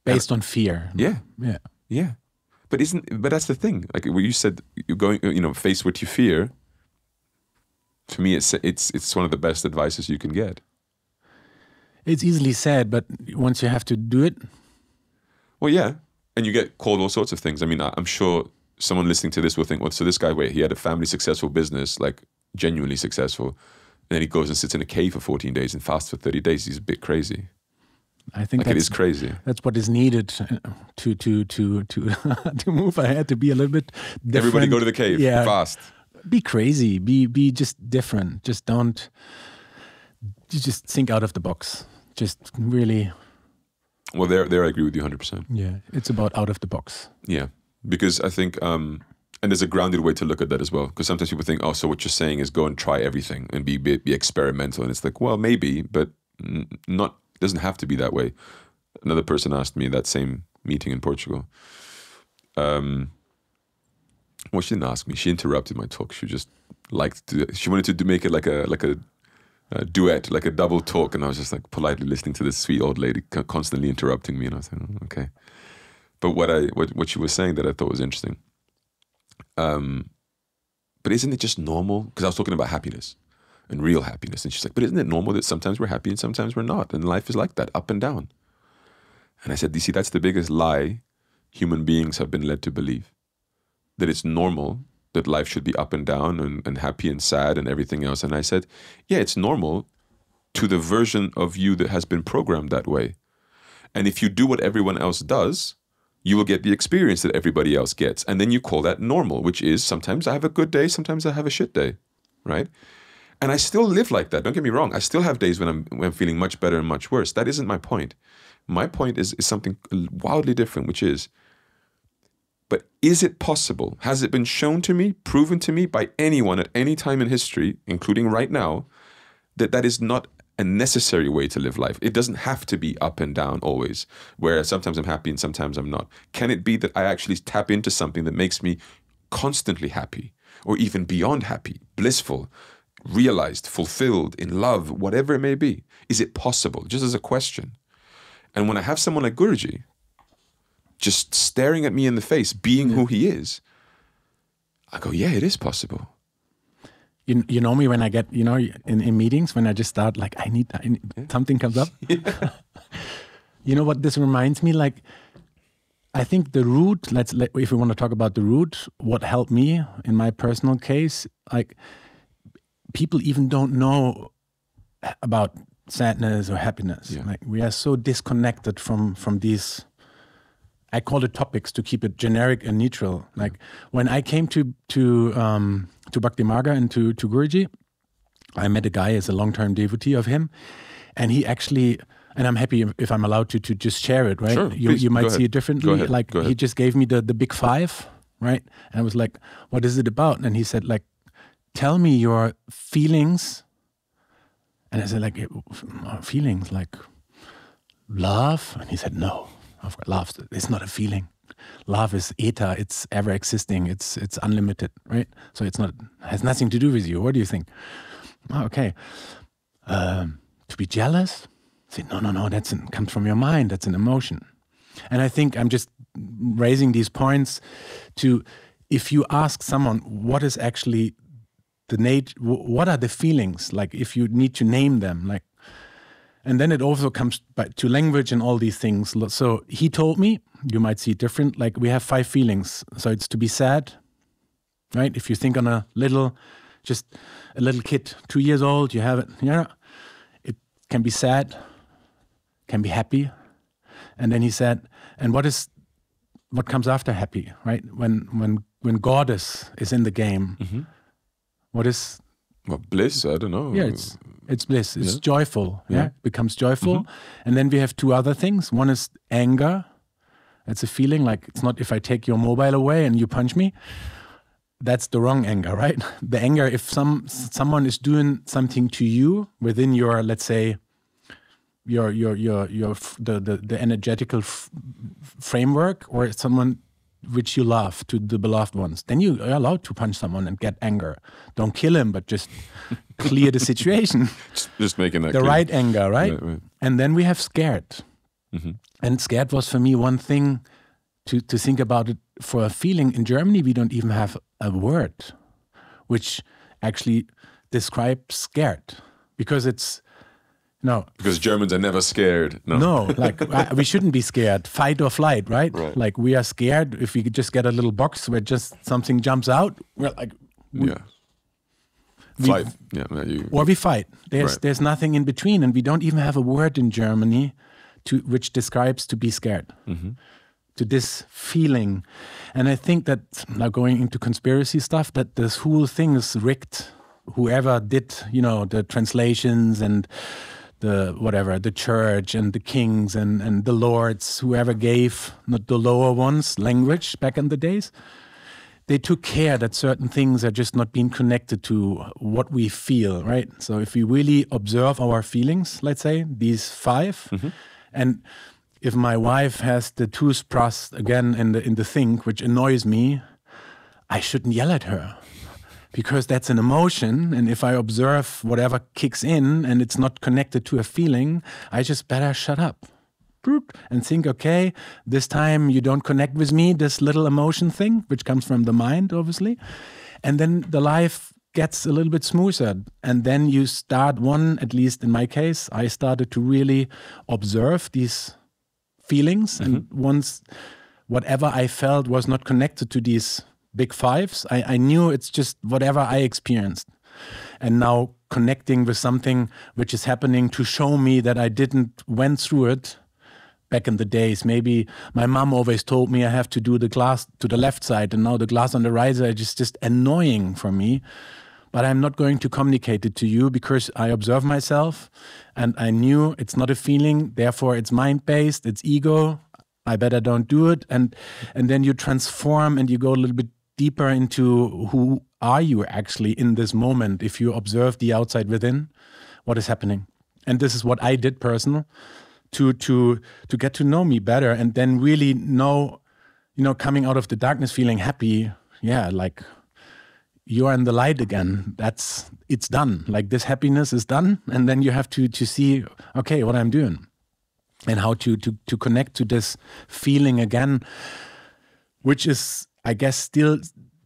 Speaker 1: Based and, on fear.
Speaker 2: Yeah.
Speaker 1: Yeah.
Speaker 2: Yeah. But isn't but that's the thing. Like when you said you're going you know, face what you fear. For me it's it's it's one of the best advices you can get.
Speaker 1: It's easily said, but once you have to do it.
Speaker 2: Well yeah. And you get called all sorts of things. I mean, I'm sure someone listening to this will think, well, so this guy, wait, he had a family successful business, like genuinely successful, and then he goes and sits in a cave for 14 days and fasts for 30 days. He's a bit crazy.
Speaker 1: I think
Speaker 2: like it is crazy.
Speaker 1: That's what is needed uh, to to to to to move ahead. To be a little bit different.
Speaker 2: Everybody go to the cave. Yeah, fast.
Speaker 1: Be crazy. Be be just different. Just don't. Just think out of the box. Just really.
Speaker 2: Well, there, there, I agree with you 100%.
Speaker 1: Yeah, it's about out of the box.
Speaker 2: Yeah, because I think, um, and there's a grounded way to look at that as well. Because sometimes people think, oh, so what you're saying is go and try everything and be be, be experimental, and it's like, well, maybe, but not. Doesn't have to be that way. Another person asked me that same meeting in Portugal. Um, well, she didn't ask me. She interrupted my talk. She just liked to. She wanted to do, make it like a like a, a duet, like a double talk, and I was just like politely listening to this sweet old lady constantly interrupting me, and I was like, "Oh, okay. But what I what what she was saying that I thought was interesting. Um, but isn't it just normal? Because I was talking about happiness and real happiness, and she's like, but isn't it normal that sometimes we're happy and sometimes we're not, and life is like that, up and down. And I said, you see, that's the biggest lie human beings have been led to believe that it's normal that life should be up and down and, and happy and sad and everything else. And I said, yeah, it's normal to the version of you that has been programmed that way. And if you do what everyone else does, you will get the experience that everybody else gets. And then you call that normal, which is sometimes I have a good day, sometimes I have a shit day, right? And I still live like that. Don't get me wrong. I still have days when I'm when I'm feeling much better and much worse. That isn't my point. My point is is something wildly different, which is but is it possible? Has it been shown to me, proven to me by anyone at any time in history, including right now, that that is not a necessary way to live life? It doesn't have to be up and down always, where sometimes I'm happy and sometimes I'm not. Can it be that I actually tap into something that makes me constantly happy or even beyond happy, blissful, realized, fulfilled, in love, whatever it may be? Is it possible? Just as a question. And when I have someone like Guruji, just staring at me in the face, being who he is, I go, yeah, it is possible.
Speaker 1: You, you know me when I get you know in, in meetings when I just start like I need, I need something comes up. you know what this reminds me like. I think the root. Let's let, if we want to talk about the root. What helped me in my personal case, like people even don't know about sadness or happiness.
Speaker 2: Yeah.
Speaker 1: Like we are so disconnected from from these I call it topics to keep it generic and neutral. Like when I came to to um, to Bhakti Marga and to to Guruji, I met a guy as a long term devotee of him, and he actually. And I'm happy if I'm allowed to to just share it, right?
Speaker 2: Sure,
Speaker 1: you
Speaker 2: please,
Speaker 1: you might see it differently.
Speaker 2: Ahead,
Speaker 1: Like he just gave me the the big five, right? And I was like, "What is it about?" And he said, "Like, tell me your feelings." And I said, "Like, feelings like love?" And he said, "No, love is not a feeling. Love is ether. It's ever existing. It's it's unlimited, right? So it's not has nothing to do with you. What do you think? "Oh, okay, um, to be jealous? I say no, no, no. That's an, comes from your mind. That's an emotion. And I think I'm just raising these points to if you ask someone what is actually the nat- wh- what are the feelings like if you need to name them like and then it also comes back to language and all these things. So he told me you might see it different like we have five feelings. So it's to be sad right? If you think on a little just a little kid two years old you have it yeah it can be sad can be happy. And then he said and what is what comes after happy right? When when when goddess is in the game mm-hmm. What is
Speaker 2: Well, bliss, I don't know.
Speaker 1: yeah, it's it's bliss. It's
Speaker 2: Yeah.
Speaker 1: joyful. Yeah,
Speaker 2: Yeah.
Speaker 1: It becomes joyful, mm-hmm. and then we have two other things. One is anger. It's a feeling like it's not if I take your mobile away and you punch me. That's the wrong anger, right? The anger if some someone is doing something to you within your let's say your your your your f- the the, the energetical f- framework or someone which you love to the beloved ones then you are allowed to punch someone and get anger. Don't kill him but just clear the situation.
Speaker 2: Just, just making that
Speaker 1: the
Speaker 2: clear.
Speaker 1: right anger right?
Speaker 2: Right, right.
Speaker 1: and then we have scared. Mm-hmm. And scared was for me one thing to to think about it for a feeling. In germany we don't even have a word which actually describes scared because it's no
Speaker 2: Because Germans are never scared. No.
Speaker 1: no, like I, we shouldn't be scared. Fight or flight, right?
Speaker 2: Right.
Speaker 1: Like we are scared if we could just get a little box where just something jumps out. We're like,
Speaker 2: Yeah. Flight. Yeah. yeah, you,
Speaker 1: or we fight. There's
Speaker 2: Right.
Speaker 1: there's nothing in between, and we don't even have a word in Germany to which describes to be scared. Mm-hmm. To this feeling, and I think that now going into conspiracy stuff, that this whole thing is rigged. Whoever did, you know, the translations and the whatever, the church and the kings and, and the lords, whoever gave not the lower ones language back in the days, they took care that certain things are just not being connected to what we feel, right? So if we really observe our feelings, let's say these 5 mm-hmm. and if my wife has the toothbrush again in the in the sink, which annoys me, I shouldn't yell at her because that's an emotion. And if I observe whatever kicks in and it's not connected to a feeling, I just better shut up and think, okay, this time you don't connect with me, this little emotion thing, which comes from the mind, obviously. And then the life gets a little bit smoother. And then you start one, at least in my case, I started to really observe these feelings. Mm -hmm. And once whatever I felt was not connected to these big fives, I, I knew it's just whatever I experienced. And now connecting with something which is happening to show me that I didn't went through it back in the days. Maybe my mom always told me I have to do the glass to the left side, and now the glass on the right side is just annoying for me. But I'm not going to communicate it to you because I observe myself and I knew it's not a feeling, therefore it's mind based, it's ego. I better don't do it. And and then you transform and you go a little bit deeper into who are you actually in this moment if you observe the outside within, what is happening. And this is what I did personal to to to get to know me better and then really know you know coming out of the darkness feeling happy. Yeah like you are in the light again. That's it's done. Like this happiness is done and then you have to to see okay what i'm doing and how to to to connect to this feeling again which is i guess still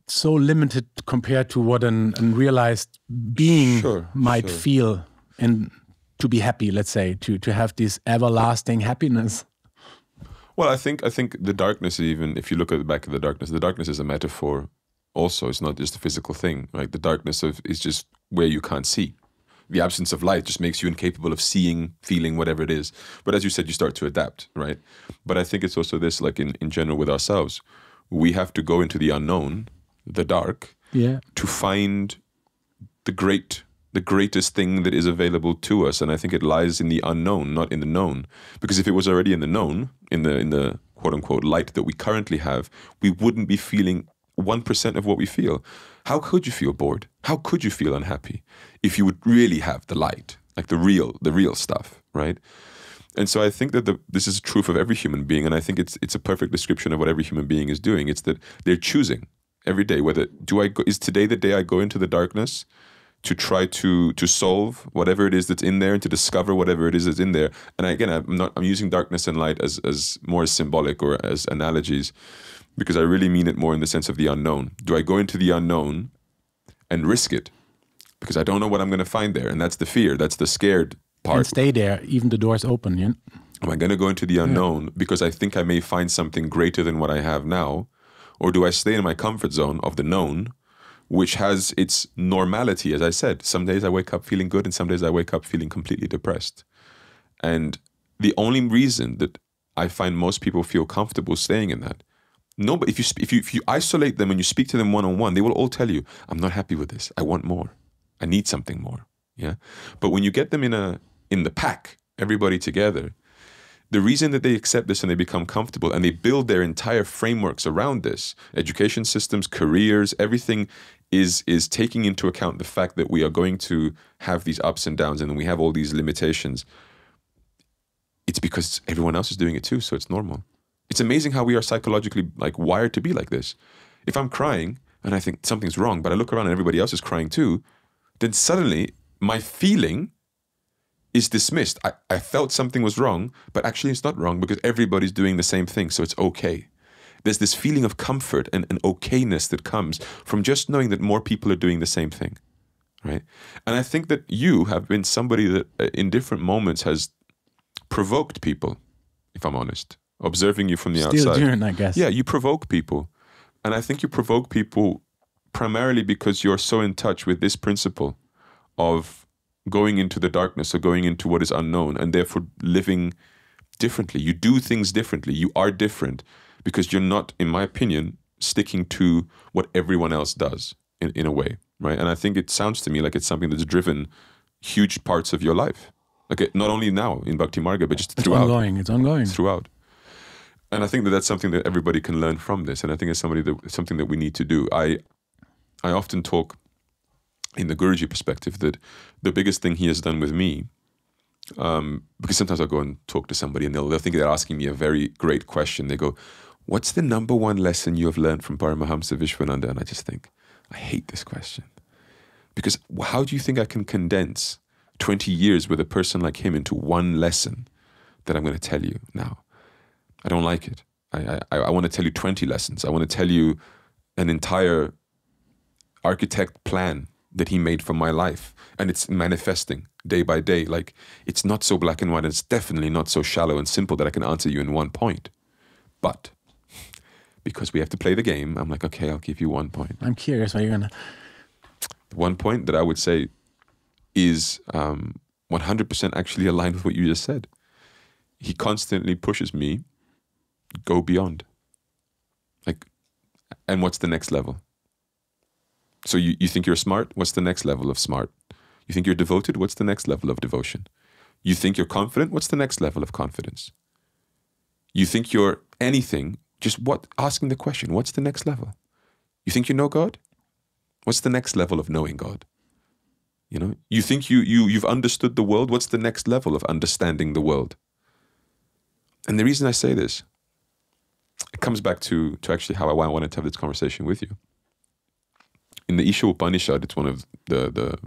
Speaker 1: so limited compared to what an, an realized being sure, might sure. feel in to be happy, let's say, to to have this everlasting happiness?
Speaker 2: Well, I think I think the darkness, even if you look at the back of the darkness, the darkness is a metaphor. Also, it's not just a physical thing. Right, the darkness of is just where you can't see. The absence of light just makes you incapable of seeing, feeling, whatever it is. But as you said, you start to adapt, right? But I think it's also this, like in, in general with ourselves, we have to go into the unknown, the dark,
Speaker 1: yeah,
Speaker 2: to find the great the greatest thing that is available to us. And i think it lies in the unknown not in the known. Because if it was already in the known in the in the quote unquote light that we currently have we wouldn't be feeling 1% of what we feel. How could you feel bored? How could you feel unhappy if you would really have the light like the real the real stuff right and so I think that the, this is true of every human being, and I think it's it's a perfect description of what every human being is doing. It's that they're choosing every day whether do I go, is today the day I go into the darkness to try to to solve whatever it is that's in there and to discover whatever it is that's in there. And again, I'm not I'm using darkness and light as as more symbolic or as analogies because I really mean it more in the sense of the unknown. Do I go into the unknown and risk it? Because I don't know what I'm going to find there, and that's the fear. That's the scared part.
Speaker 1: And stay there, even the door's open. Yeah.
Speaker 2: Am I going to go into the unknown yeah. because I think I may find something greater than what I have now, or do I stay in my comfort zone of the known? which has its normality. As I said, some days I wake up feeling good and some days I wake up feeling completely depressed. And the only reason that I find most people feel comfortable staying in that. No, but if you if you if you isolate them and you speak to them one on one, they will all tell you, "I'm not happy with this. I want more. I need something more." Yeah. But when you get them in a in the pack, everybody together, the reason that they accept this and they become comfortable and they build their entire frameworks around this, education systems, careers, everything is is taking into account the fact that we are going to have these ups and downs and we have all these limitations. It's because everyone else is doing it too so it's normal. It's amazing how we are psychologically like wired to be like this. If i'm crying and i think something's wrong but i look around and everybody else is crying too then suddenly my feeling is dismissed. I, I felt something was wrong but actually it's not wrong because everybody's doing the same thing so it's okay. There's this feeling of comfort and, and okayness that comes from just knowing that more people are doing the same thing right? And i think that you have been somebody that uh, in different moments has provoked people if i'm honest observing you from the
Speaker 1: Still
Speaker 2: outside.
Speaker 1: i guess.
Speaker 2: Yeah you provoke people. And i think you provoke people primarily because you're so in touch with this principle of going into the darkness or going into what is unknown and therefore living differently you do things differently you are different because you're not, in my opinion, sticking to what everyone else does in, in a way, right? And I think it sounds to me like it's something that's driven huge parts of your life. Like not only now in Bhakti Marga, but just throughout.
Speaker 1: It's ongoing. It's ongoing.
Speaker 2: Throughout. And I think that that's something that everybody can learn from this. And I think it's somebody that something that we need to do. I I often talk in the Guruji perspective that the biggest thing he has done with me Um, because sometimes I'll go and talk to somebody and they'll, they'll think they're asking me a very great question. They go, What's the number one lesson you have learned from Paramahamsa Vishwananda? And I just think, I hate this question. Because how do you think I can condense 20 years with a person like him into one lesson that I'm going to tell you now? I don't like it. I, I, I want to tell you 20 lessons. I want to tell you an entire architect plan that he made for my life. And it's manifesting day by day. Like it's not so black and white. And it's definitely not so shallow and simple that I can answer you in one point. But because we have to play the game, I'm like, okay, I'll give you one point.
Speaker 1: I'm curious what you're gonna.
Speaker 2: One point that I would say is um, 100% actually aligned with what you just said. He constantly pushes me go beyond. Like, and what's the next level? So you, you think you're smart? What's the next level of smart? You think you're devoted? What's the next level of devotion? You think you're confident? What's the next level of confidence? You think you're anything? Just what? Asking the question, what's the next level? You think you know God? What's the next level of knowing God? You know, you think you you you've understood the world. What's the next level of understanding the world? And the reason I say this, it comes back to to actually how I wanted to have this conversation with you. In the Isha Upanishad, it's one of the the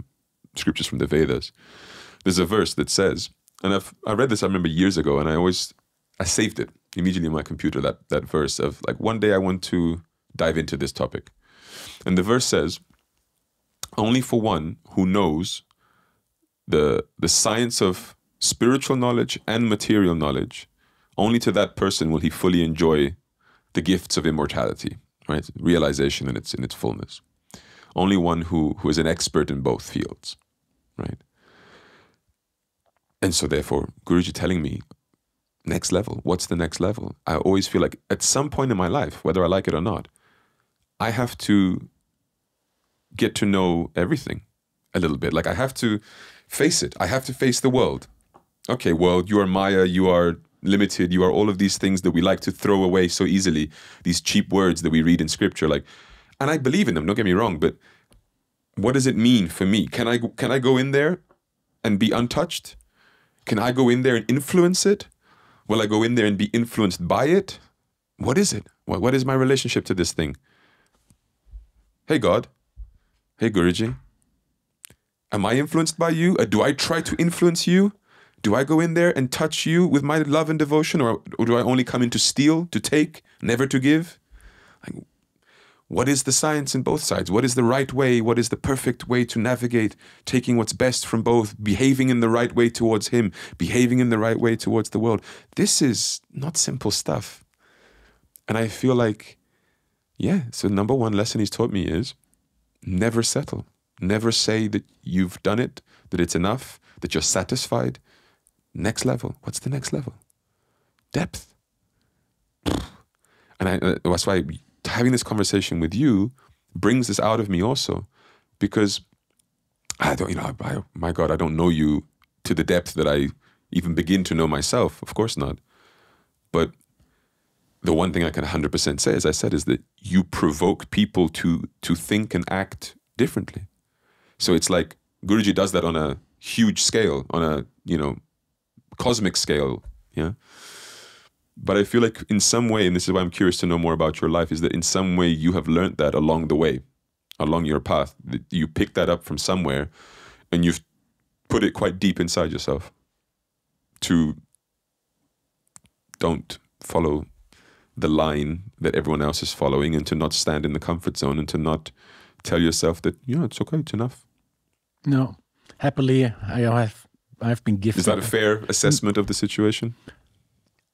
Speaker 2: scriptures from the Vedas. There's a verse that says, and I've I read this I remember years ago, and I always I saved it immediately in my computer that that verse of like one day I want to dive into this topic, and the verse says, only for one who knows the the science of spiritual knowledge and material knowledge, only to that person will he fully enjoy the gifts of immortality, right? Realization in its in its fullness. Only one who who is an expert in both fields right? And so, therefore, Guruji telling me, next level, what's the next level? I always feel like at some point in my life, whether I like it or not, I have to get to know everything a little bit. Like I have to face it. I have to face the world. Okay, world, you are Maya, you are limited, you are all of these things that we like to throw away so easily, these cheap words that we read in scripture. Like, and I believe in them, don't get me wrong, but what does it mean for me? Can I can I go in there and be untouched? Can I go in there and influence it? Will I go in there and be influenced by it? What is it? What, what is my relationship to this thing? Hey God. Hey Guruji. Am I influenced by you? Uh, do I try to influence you? Do I go in there and touch you with my love and devotion, or, or do I only come in to steal, to take, never to give? Like, what is the science in both sides? What is the right way? What is the perfect way to navigate, taking what's best from both, behaving in the right way towards Him, behaving in the right way towards the world? This is not simple stuff. And I feel like, yeah, so number one lesson He's taught me is never settle. Never say that you've done it, that it's enough, that you're satisfied. Next level. What's the next level? Depth. And I, uh, that's why having this conversation with you brings this out of me also because I don't, you know, I, my God, I don't know you to the depth that I even begin to know myself. Of course not. But the one thing I can 100% say, as I said, is that you provoke people to to think and act differently. So it's like Guruji does that on a huge scale, on a you know cosmic scale. Yeah. But I feel like in some way, and this is why I'm curious to know more about your life, is that in some way you have learned that along the way, along your path. That you picked that up from somewhere and you've put it quite deep inside yourself to don't follow the line that everyone else is following and to not stand in the comfort zone and to not tell yourself that, you yeah, know it's okay, it's enough.
Speaker 1: No. Happily, I have I've been gifted.
Speaker 2: Is that a fair assessment of the situation?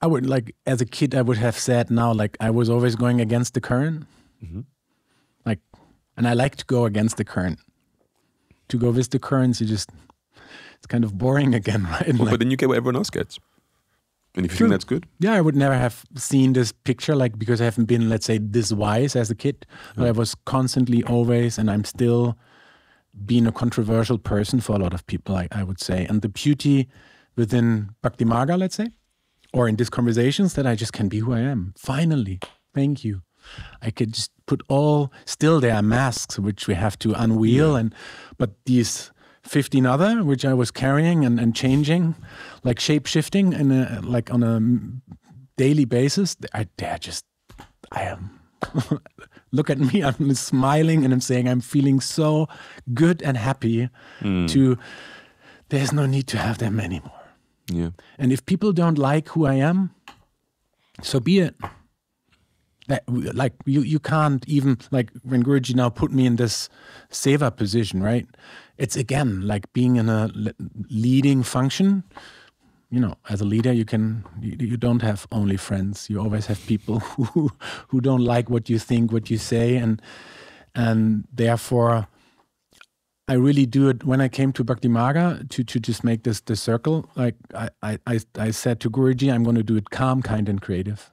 Speaker 1: I would like as a kid I would have said now like I was always going against the current. Mm-hmm. Like and I like to go against the current. To go with the currents you just it's kind of boring again, right?
Speaker 2: Well, like, but then you get what everyone else gets. And if you true. think that's good?
Speaker 1: Yeah, I would never have seen this picture like because I haven't been, let's say, this wise as a kid. Yeah. But I was constantly always and I'm still being a controversial person for a lot of people, I, I would say. And the beauty within Bhakti Marga, let's say, or in these conversations that I just can be who I am. Finally, thank you. I could just put all. Still, there are masks which we have to unwheel, yeah. and but these 15 other, which I was carrying and, and changing, like shape shifting and like on a daily basis. I, I just, I am, look at me, I'm smiling and I'm saying I'm feeling so good and happy
Speaker 2: Hmm.
Speaker 1: to, there's no need to have them anymore.
Speaker 2: Yeah.
Speaker 1: And if people don't like who I am, so be it. That, like you, you can't even like when Guruji now put me in this seva position, right? It's again like being in a leading function. You know, as a leader, you can you, you don't have only friends. You always have people who who don't like what you think, what you say, and and therefore I really do it when I came to Bhakti Marga to, to just make this the circle. Like I, I, I, I said to Guruji, I'm going to do it calm, kind, and creative.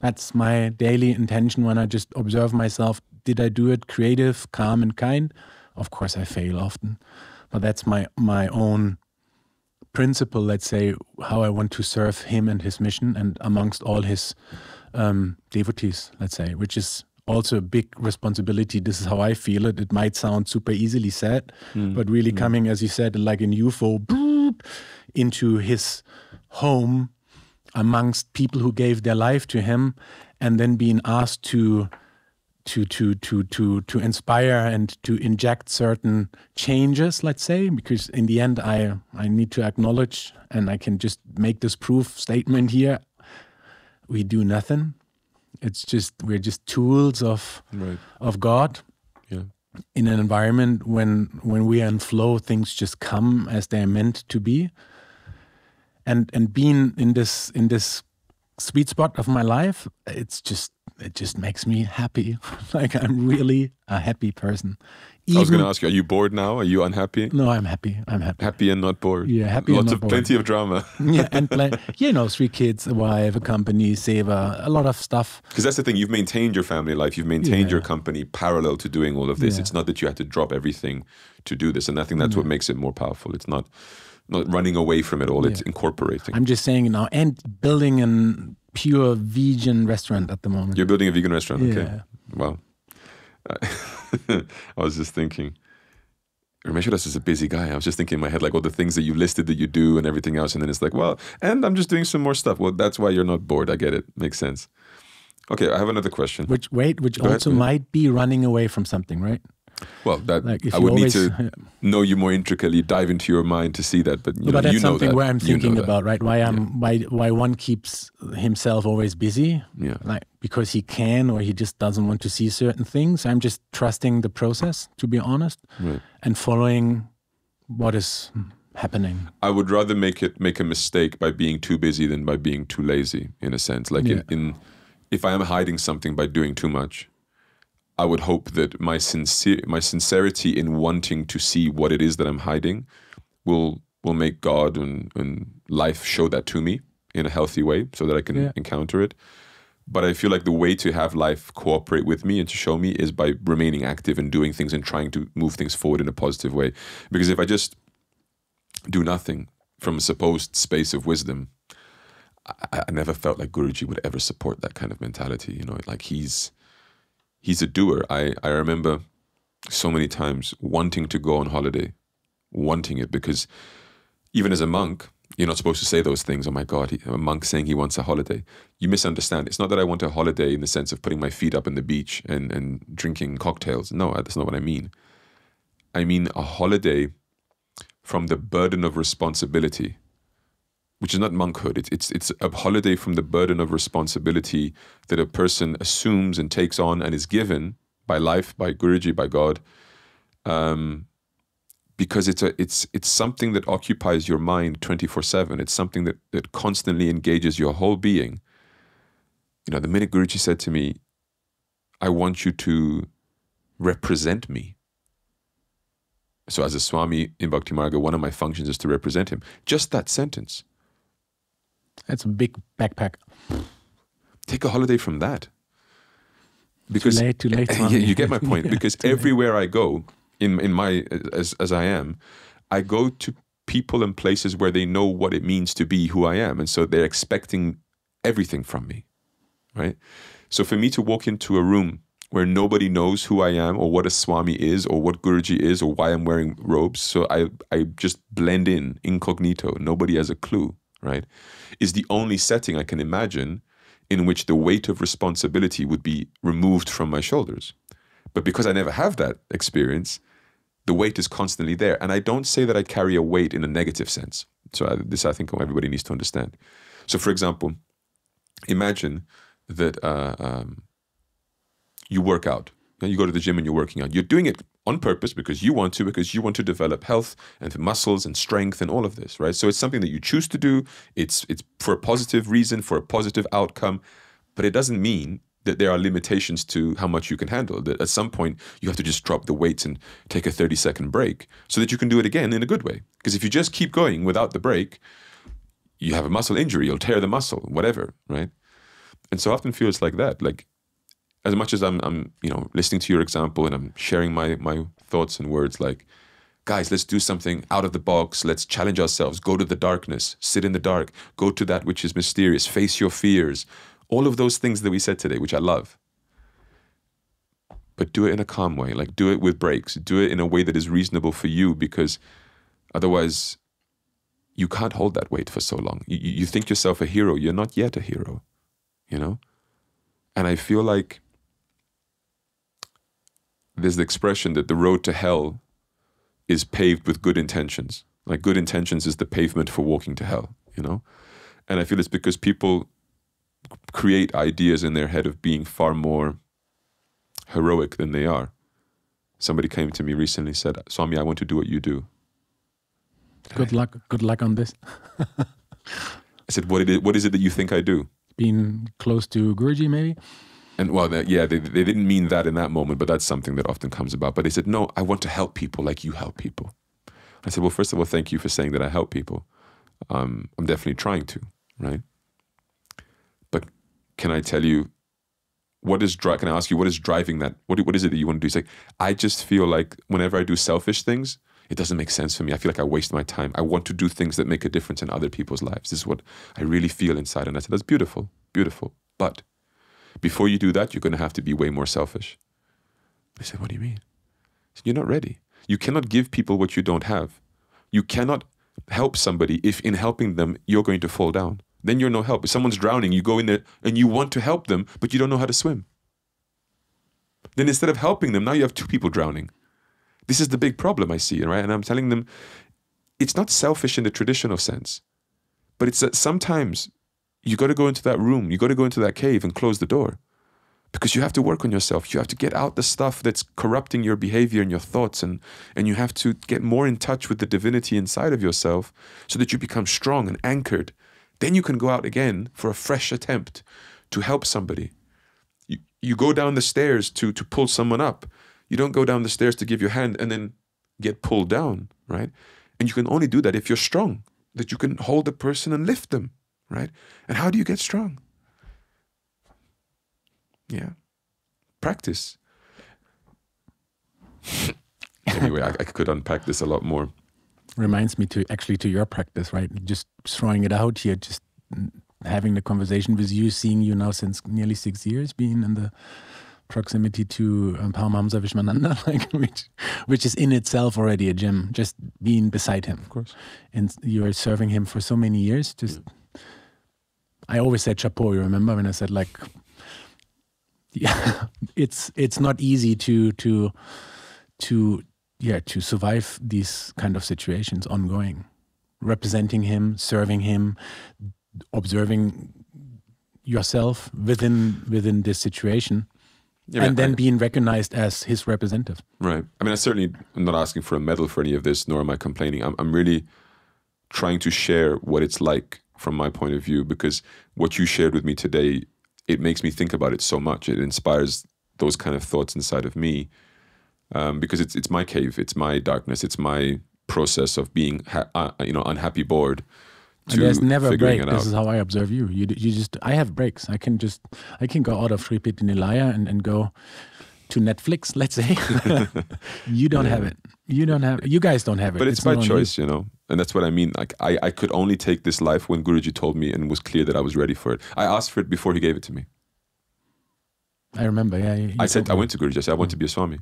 Speaker 1: That's my daily intention when I just observe myself. Did I do it creative, calm, and kind? Of course, I fail often, but that's my my own principle. Let's say how I want to serve him and his mission, and amongst all his um, devotees. Let's say, which is also a big responsibility. This is how I feel it. It might sound super easily said, mm. but really mm. coming, as you said, like an UFO boop, into his home amongst people who gave their life to him, and then being asked to to to to to to inspire and to inject certain changes let's say because in the end i i need to acknowledge and i can just make this proof statement here we do nothing it's just we're just tools of
Speaker 2: Right.
Speaker 1: of god
Speaker 2: Yeah.
Speaker 1: in an environment when when we are in flow things just come as they're meant to be and and being in this in this sweet spot of my life it's just it just makes me happy like i'm really a happy person
Speaker 2: I was going to ask you, are you bored now? Are you unhappy?
Speaker 1: no i'm happy i'm happy
Speaker 2: Happy and not bored.
Speaker 1: Yeah, happy and
Speaker 2: Lots of
Speaker 1: bored.
Speaker 2: plenty of drama.
Speaker 1: yeah and play, you know three kids a wife a company seva a lot of stuff
Speaker 2: Because that's the thing, you've maintained your family life, you've maintained your company parallel to doing all of this.
Speaker 1: Yeah.
Speaker 2: It's not that you had to drop everything to do this, and I think that's what mm. makes it more powerful. It's not not running away from it all; it's incorporating.
Speaker 1: i'm just saying now and building a pure vegan restaurant at the moment
Speaker 2: You're building a vegan restaurant, okay?
Speaker 1: Yeah.
Speaker 2: Wow. I was just thinking. Ramesh Das is a busy guy. I was just thinking in my head, like all the things that you listed that you do and everything else. And then it's like, well, and I'm just doing some more stuff. Well, that's why you're not bored. I get it. Makes sense. Okay, I have another question.
Speaker 1: which wait which
Speaker 2: ahead,
Speaker 1: also
Speaker 2: ahead.
Speaker 1: might be running away from something right
Speaker 2: Well, that
Speaker 1: Like,
Speaker 2: I would
Speaker 1: always-
Speaker 2: need to know you more intricately, dive into your mind to see that. But you
Speaker 1: No,
Speaker 2: know,
Speaker 1: but that's
Speaker 2: you know
Speaker 1: something
Speaker 2: that.
Speaker 1: where I'm
Speaker 2: You know
Speaker 1: thinking about, right? Why um, I'm why why one keeps himself always busy,
Speaker 2: Yeah.
Speaker 1: like because he can or he just doesn't want to see certain things. I'm just trusting the process, to be honest,
Speaker 2: Right.
Speaker 1: and following what is happening.
Speaker 2: I would rather make it make a mistake by being too busy than by being too lazy. In a sense, like
Speaker 1: Yeah.
Speaker 2: in, in if I am hiding something by doing too much, I would hope that my sincere my sincerity in wanting to see what it is that I'm hiding will will make God and, and life show that to me in a healthy way, so that I can
Speaker 1: Yeah.
Speaker 2: encounter it. But I feel like the way to have life cooperate with me and to show me is by remaining active and doing things and trying to move things forward in a positive way. Because if I just do nothing from a supposed space of wisdom, I, I never felt like Guruji would ever support that kind of mentality. You know, like he's he's a doer. I, I remember so many times wanting to go on holiday, wanting it because even as a monk, you're not supposed to say those things. Oh my God, he, a monk saying he wants a holiday. You misunderstand. It's not that I want a holiday in the sense of putting my feet up in the beach and, and drinking cocktails. No, that's not what I mean. I mean a holiday from the burden of responsibility, which is not monkhood. It's, it's, it's a holiday from the burden of responsibility that a person assumes and takes on and is given by life, by Guruji, by God, um, because it's a it's it's something that occupies your mind twenty four seven. It's something that that constantly engages your whole being. You know, the minute Guruji said to me, "I want you to represent me." So, as a Swami in Bhakti Marga, one of my functions is to represent him. Just that sentence.
Speaker 1: That's a big backpack.
Speaker 2: Take a holiday from that. Because
Speaker 1: late, too late,
Speaker 2: yeah, you get my point.
Speaker 1: Yeah,
Speaker 2: because
Speaker 1: too late.
Speaker 2: everywhere I go, in in my as as I am, I go to people and places where they know what it means to be who I am, and so they're expecting everything from me, right? So for me to walk into a room where nobody knows who I am or what a Swami is or what Guruji is or why I'm wearing robes. So I, I just blend in incognito. Nobody has a clue, right? Is the only setting I can imagine in which the weight of responsibility would be removed from my shoulders. But because I never have that experience, the weight is constantly there. And I don't say that I carry a weight in a negative sense. So I, this I think everybody needs to understand. So, for example, imagine that uh, um, you work out. You go to the gym and you're working out. You're doing it on purpose because you want to, because you want to develop health and muscles and strength and all of this, right? So it's something that you choose to do. It's it's for a positive reason, for a positive outcome, but it doesn't mean that there are limitations to how much you can handle. That at some point you have to just drop the weights and take a 30 second break so that you can do it again in a good way. Because if you just keep going without the break, you have a muscle injury, you'll tear the muscle, whatever, right? And so often feels like that. Like as much as I'm, I'm, you know, listening to your example and I'm sharing my my thoughts and words, like, guys, let's do something out of the box. Let's challenge ourselves. Go to the darkness. Sit in the dark. Go to that which is mysterious. Face your fears. All of those things that we said today, which I love. But do it in a calm way. Like do it with breaks. Do it in a way that is reasonable for you, because otherwise, you can't hold that weight for so long. You, you think yourself a hero. You're not yet a hero. You know. And I feel like there's the expression that the road to hell is paved with good intentions. Like good intentions is the pavement for walking to hell, you know? And I feel it's because people create ideas in their head of being far more heroic than they are. Somebody came to me recently said, Swami, I want to do what you do.
Speaker 1: Good luck. Good luck on this.
Speaker 2: I said, what, it, what is it that you think I do?
Speaker 1: Being close to Guruji, maybe?
Speaker 2: And well, yeah, they, they didn't mean that in that moment, but that's something that often comes about. But they said, no, I want to help people like you help people. I said, well, first of all, thank you for saying that I help people. Um, I'm definitely trying to, right? But can I tell you what is dri- can I ask you what is driving that? What what is it that you want to do? It's like I just feel like whenever I do selfish things, it doesn't make sense for me. I feel like I waste my time. I want to do things that make a difference in other people's lives. This is what I really feel inside. And I said, that's beautiful, beautiful. But before you do that, you're going to have to be way more selfish. I said, What do you mean? Said, you're not ready. You cannot give people what you don't have. You cannot help somebody if in helping them, you're going to fall down. Then you're no help. If someone's drowning, you go in there and you want to help them, but you don't know how to swim. Then instead of helping them, now you have two people drowning. This is the big problem I see, right? And I'm telling them it's not selfish in the traditional sense, but it's that sometimes you got to go into that room, you got to go into that cave and close the door because you have to work on yourself. You have to get out the stuff that's corrupting your behavior and your thoughts, and, and you have to get more in touch with the divinity inside of yourself so that you become strong and anchored. Then you can go out again for a fresh attempt to help somebody. You, you go down the stairs to, to pull someone up. You don't go down the stairs to give your hand and then get pulled down, right? And you can only do that if you're strong, that you can hold the person and lift them right? And how do you get strong? Yeah, practice. anyway, I, I, could unpack this a lot more.
Speaker 1: Reminds me to actually to your practice, right? Just throwing it out here, just having the conversation with you, seeing you now since nearly six years, being in the proximity to um, Paramahamsa Vishwananda, like which, which is in itself already a gem. Just being beside him,
Speaker 2: of course,
Speaker 1: and you are serving him for so many years. Just yeah I always said chapeau. You remember when I said like, yeah, it's it's not easy to to to yeah to survive these kind of situations ongoing, representing him, serving him, observing yourself within within this situation. Yeah, and then I, being recognized as his representative.
Speaker 2: Right. I mean, I certainly am not asking for a medal for any of this, nor am I complaining. I'm, I'm really trying to share what it's like from my point of view because what you shared with me today it makes me think about it so much it inspires those kind of thoughts inside of me um, because it's it's my cave it's my darkness it's my process of being ha- uh, you know unhappy bored
Speaker 1: and there's never a break. This is how I observe you. You you just I have breaks. I can just I can go out of Shree Peetha Nilaya and, and go to Netflix, let's say. you don't yeah. have it. You don't have. You guys don't have it.
Speaker 2: But it's, it's my choice, you. you know, and that's what I mean. Like I, I could only take this life when Guruji told me and was clear that I was ready for it. I asked for it before he gave it to me.
Speaker 1: I remember. Yeah, you
Speaker 2: I said I went to Guruji. I said I want to be a Swami,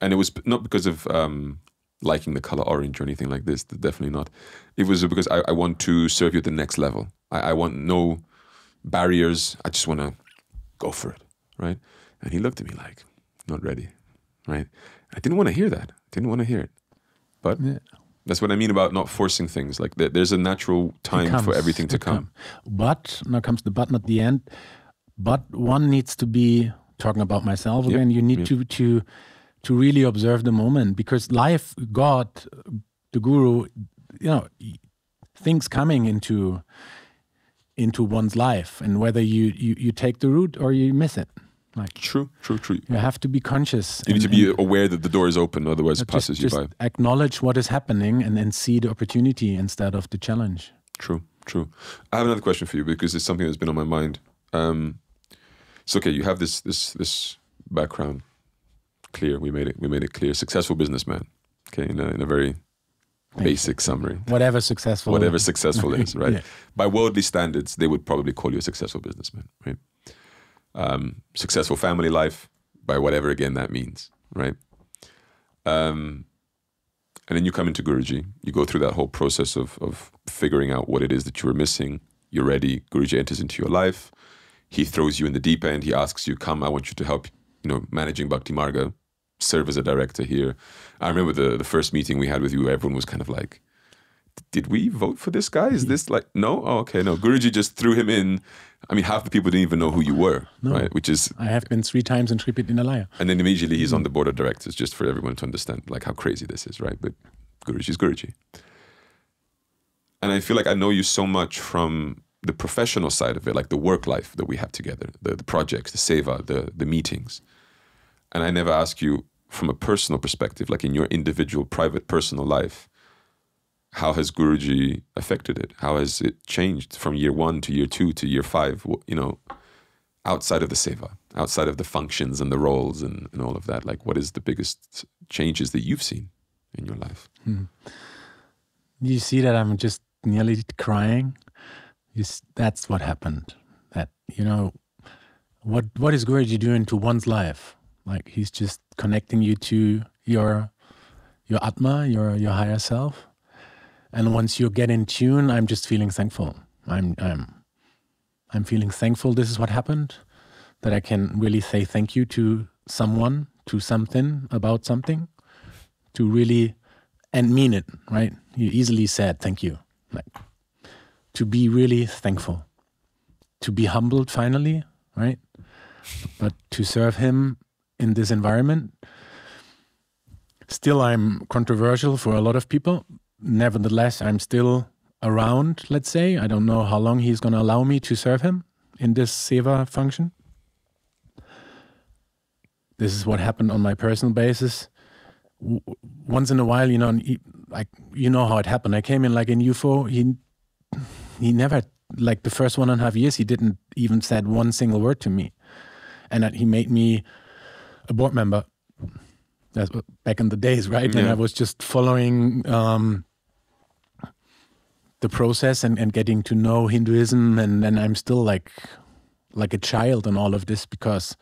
Speaker 2: and it was not because of um, liking the color orange or anything like this. Definitely not. It was because I, I want to serve you at the next level. I, I want no barriers. I just want to go for it, right? And he looked at me like, not ready, right? I didn't want to hear that. Didn't want to hear it, but
Speaker 1: Yeah.
Speaker 2: that's what I mean about not forcing things. Like there's a natural time for everything to come.
Speaker 1: come. But now comes the but, not the end. But one needs to be talking about myself
Speaker 2: Yep,
Speaker 1: again. You need
Speaker 2: yep.
Speaker 1: to to to really observe the moment because life, God, the Guru, you know, things coming into into one's life, and whether you you, you take the route or you miss it. Like
Speaker 2: True, true, true.
Speaker 1: you have to be conscious.
Speaker 2: You need to be aware that the door is open, otherwise it
Speaker 1: just,
Speaker 2: passes you
Speaker 1: just
Speaker 2: by.
Speaker 1: acknowledge what is happening and then see the opportunity instead of the challenge.
Speaker 2: True, true. I have another question for you because it's something that's been on my mind. Um, it's okay. You have this this this background clear. We made it. We made it clear. Successful businessman. Okay, in a, in a very basic summary.
Speaker 1: Whatever successful.
Speaker 2: Whatever successful is, right?
Speaker 1: Yeah.
Speaker 2: By worldly standards, they would probably call you a successful businessman, right? Um, successful family life, by whatever again that means, right? Um, and then you come into Guruji, you go through that whole process of, of figuring out what it is that you were missing. You're ready. Guruji enters into your life. He throws you in the deep end. He asks you, "Come, I want you to help. You know, managing Bhakti Marga, serve as a director here." I remember the the first meeting we had with you. Everyone was kind of like, "Did we vote for this guy? Is this like no? Oh, okay, no." Guruji just threw him in. I mean, half the people didn't even know who you were, right? Which is
Speaker 1: I have been three times in Shree Peetha Nilaya.
Speaker 2: and then immediately he's on the board of directors, just for everyone to understand like how crazy this is, right? But Guruji's Guruji. And I feel like I know you so much from the professional side of it, like the work life that we have together, the, the projects, the seva, the the meetings. And I never ask you from a personal perspective, like in your individual, private, personal life, how has Guruji affected it? How has it changed from year one to year two to year five? You know, outside of the seva, outside of the functions and the roles and, and all of that? Like, what is the biggest changes that you've seen in your life? Hmm.
Speaker 1: You see that I'm just nearly crying. That's what happened. That you know, what what is Guruji doing to one's life? Like he's just connecting you to your your atma, your your higher self. And once you get in tune, I'm just feeling thankful. I'm I'm I'm feeling thankful. This is what happened. That I can really say thank you to someone, to something about something, to really and mean it, right? You easily said thank you. Like to be really thankful. To be humbled finally, right? But to serve him in this environment. Still I'm controversial for a lot of people. Nevertheless, I'm still around, let's say. I don't know how long he's gonna allow me to serve him in this seva function. This is what happened on my personal basis w- once in a while, you know, he, like you know how it happened. I came in like in UFO. He he never like the first one and a half years. He didn't even said one single word to me, and that he made me a board member. That's back in the days, right? And I was just following um, the process and, and getting to know Hinduism, and and I'm still like like a child on all of this because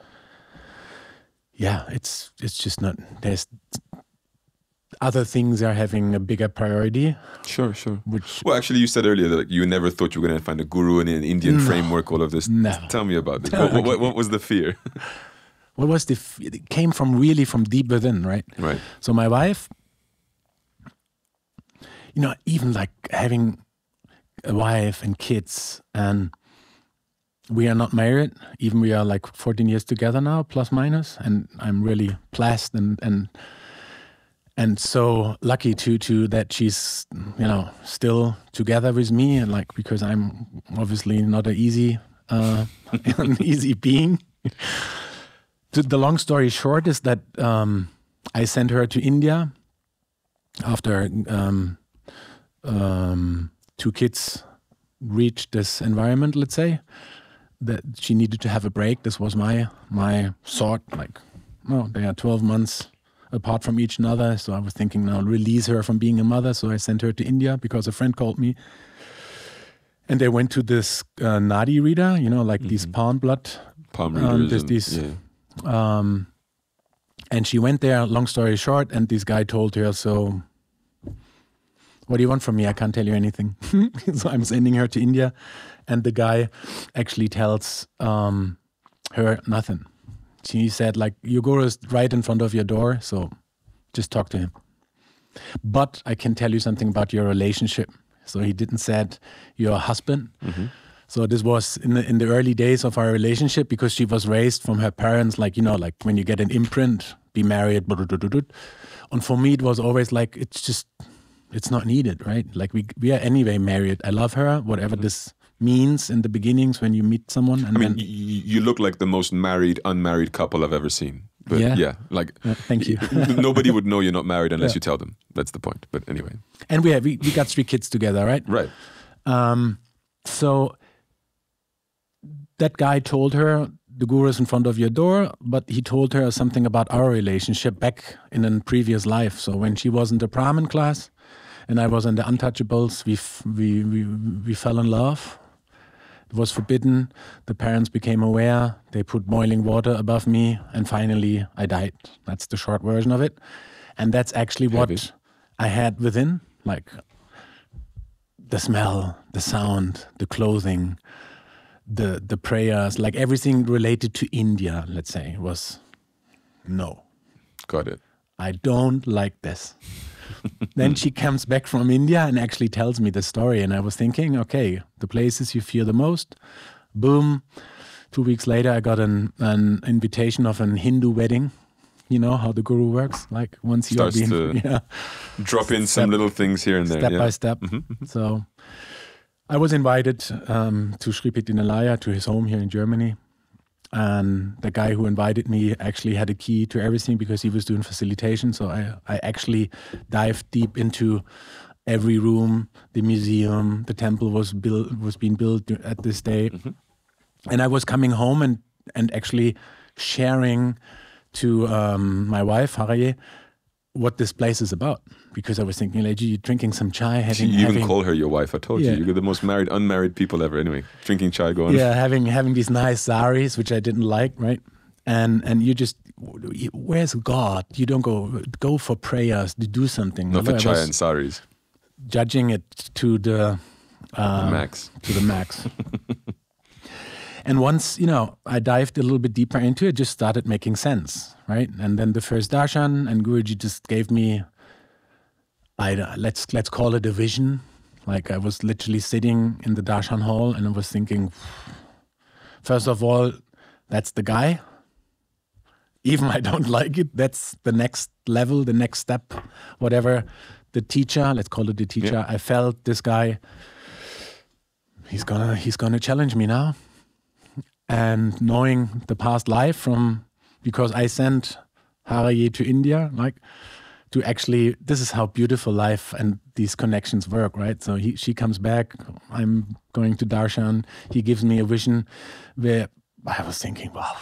Speaker 1: yeah, it's it's just not there's other things are having a bigger priority,
Speaker 2: Sure, sure.
Speaker 1: which
Speaker 2: Well, actually, you said earlier that like, you never thought you were going to find a guru in an Indian framework, all of this.
Speaker 1: No.
Speaker 2: Tell me about this. What, what, what was the fear?
Speaker 1: what was the f- it came from really from deep within, right?
Speaker 2: right.
Speaker 1: So my wife, you know, even like having a wife and kids, and we are not married. Even we are like 14 years together now, plus minus, and I'm really blessed and and and so lucky to to that she's you know still together with me, and like because I'm obviously not an easy uh, an easy being. the, long story short is that um, I sent her to India after um, um, two kids reached this environment. Let's say that she needed to have a break. This was my my thought. Like, no, they are twelve months apart from each other. So I was thinking now release her from being a mother. So I sent her to India because a friend called me. And they went to this uh, nadi reader, you know, like these palm blood
Speaker 2: palm
Speaker 1: Um,
Speaker 2: readers.
Speaker 1: there's these-
Speaker 2: yeah.
Speaker 1: Um, and she went there. Long story short, and this guy told her, "So, what do you want from me? I can't tell you anything." so I'm sending her to India, and the guy actually tells um, her nothing. She said, "Like your guru is right in front of your door, so just talk to him." But I can tell you something about your relationship. So he didn't said your husband. So this was in the in the early days of our relationship because she was raised from her parents, like you know, like when you get an imprint, be married, and for me it was always like it's just it's not needed, right? Like we we are anyway married. I love her, whatever this means in the beginnings when you meet someone, and
Speaker 2: I mean, you, look like the most married, unmarried couple I've ever seen. But
Speaker 1: Yeah.
Speaker 2: yeah, like
Speaker 1: thank you.
Speaker 2: nobody would know you're not married unless
Speaker 1: Yeah.
Speaker 2: you tell them. That's the point. But anyway,
Speaker 1: and we have we, we got three kids together, right?
Speaker 2: right.
Speaker 1: Um, so that guy told her the guru is in front of your door, but he told her something about our relationship back in a previous life. So when she was in the Brahmin class and I was in the Untouchables, we f- we we, we fell in love. It was forbidden. The parents became aware. They put boiling water above me, and finally I died. That's the short version of it. And that's actually what
Speaker 2: Heavy.
Speaker 1: I had within, like the smell, the sound, the clothing, the the prayers, like everything related to India, let's say, was no.
Speaker 2: Got it.
Speaker 1: I don't like this. Then she comes back from India and actually tells me the story. And I was thinking, okay, the places you fear the most, boom. Two weeks later, I got an, an invitation of an Hindu wedding. You know how the guru works? Like once you
Speaker 2: Starts
Speaker 1: been,
Speaker 2: to
Speaker 1: yeah,
Speaker 2: Drop in
Speaker 1: Step-
Speaker 2: some little things here and there.
Speaker 1: step
Speaker 2: yeah. Mm-hmm,
Speaker 1: by step. So I was invited um, to Shree Peetha Nilaya, to his home here in Germany. And the guy who invited me actually had a key to everything because he was doing facilitation. So I, I actually dived deep into every room, the museum, the temple was built was being built at this day. And I was coming home and and actually sharing to um, my wife, Haraye, what this place is about. Because I was thinking, like, you're drinking some chai, having,
Speaker 2: You even
Speaker 1: having
Speaker 2: call her your wife. I told
Speaker 1: Yeah.
Speaker 2: you. You're the most married, unmarried people ever. Anyway, drinking chai, go on.
Speaker 1: yeah, having having these nice saris, which I didn't like, right? And and you just, where's God? You don't go go for prayers to do something.
Speaker 2: Not for chai and saris.
Speaker 1: judging it to the uh,
Speaker 2: Max.
Speaker 1: to the max. and once you know, I dived a little bit deeper into it, just started making sense, right? And then the first darshan, and Guruji just gave me, I let's let's call it a vision. Like I was literally sitting in the darshan hall, and I was thinking, first of all, that's the guy. Even I don't like it. That's the next level, the next step, whatever. The teacher, let's call it the teacher. I felt this guy. He's gonna he's gonna challenge me now and knowing the past life from because I sent Haraye to India, like to actually this is how beautiful life and these connections work, right? So he she comes back, I'm going to Darshan, he gives me a vision where I was thinking, wow.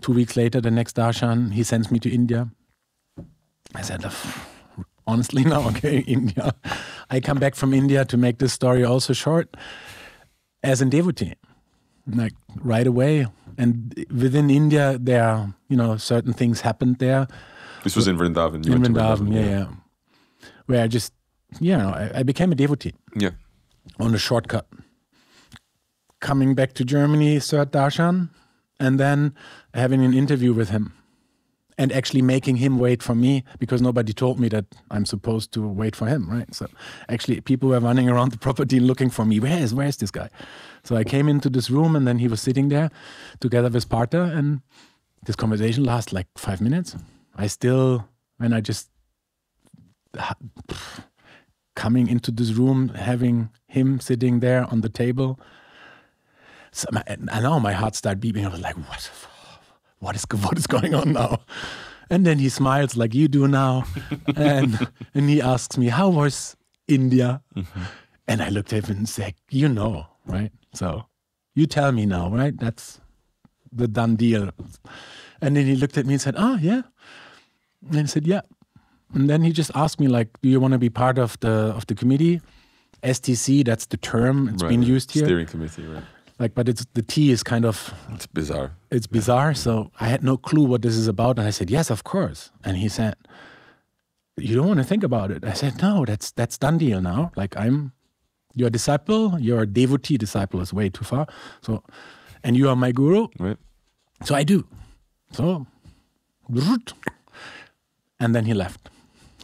Speaker 1: Two weeks later, the next Darshan, he sends me to India. I said, honestly, no, okay, India. I come back from India to make this story also short as a devotee like right away. And within India, there are, you know, certain things happened there
Speaker 2: This was in Vrindavan. You
Speaker 1: in
Speaker 2: to
Speaker 1: Vrindavan, yeah, yeah. Where I just, you know, I, I became a devotee
Speaker 2: Yeah.
Speaker 1: on a shortcut. Coming back to Germany, third darshan, and then having an interview with him and actually making him wait for me because nobody told me that I'm supposed to wait for him, right? So actually, people were running around the property looking for me. Where is, where is this guy? So I came into this room and then he was sitting there together with Partha and this conversation lasted like five minutes. I still, when I just coming into this room, having him sitting there on the table, so my, I know my heart started beating. I was like, what? What is what is going on now? And then he smiles like you do now, and and he asks me, "How was India?" And I looked at him and said, "You know, right? So you tell me now, right? That's the done deal." And then he looked at me and said, "Ah, yeah." And I said, "Yeah." And then he just asked me, like, "Do you want to be part of the of the committee?" STC, that's the term. It's
Speaker 2: Right,
Speaker 1: been used here
Speaker 2: Steering committee, right?
Speaker 1: Like but it's the tea is kind of
Speaker 2: It's bizarre.
Speaker 1: it's bizarre. So I had no clue what this is about. And I said, Yes, of course. And he said, You don't want to think about it. I said, No, that's that's done deal now. Like I'm your disciple, your devotee disciple is way too far. So and you are my guru.
Speaker 2: Right.
Speaker 1: So I do. So and then he left.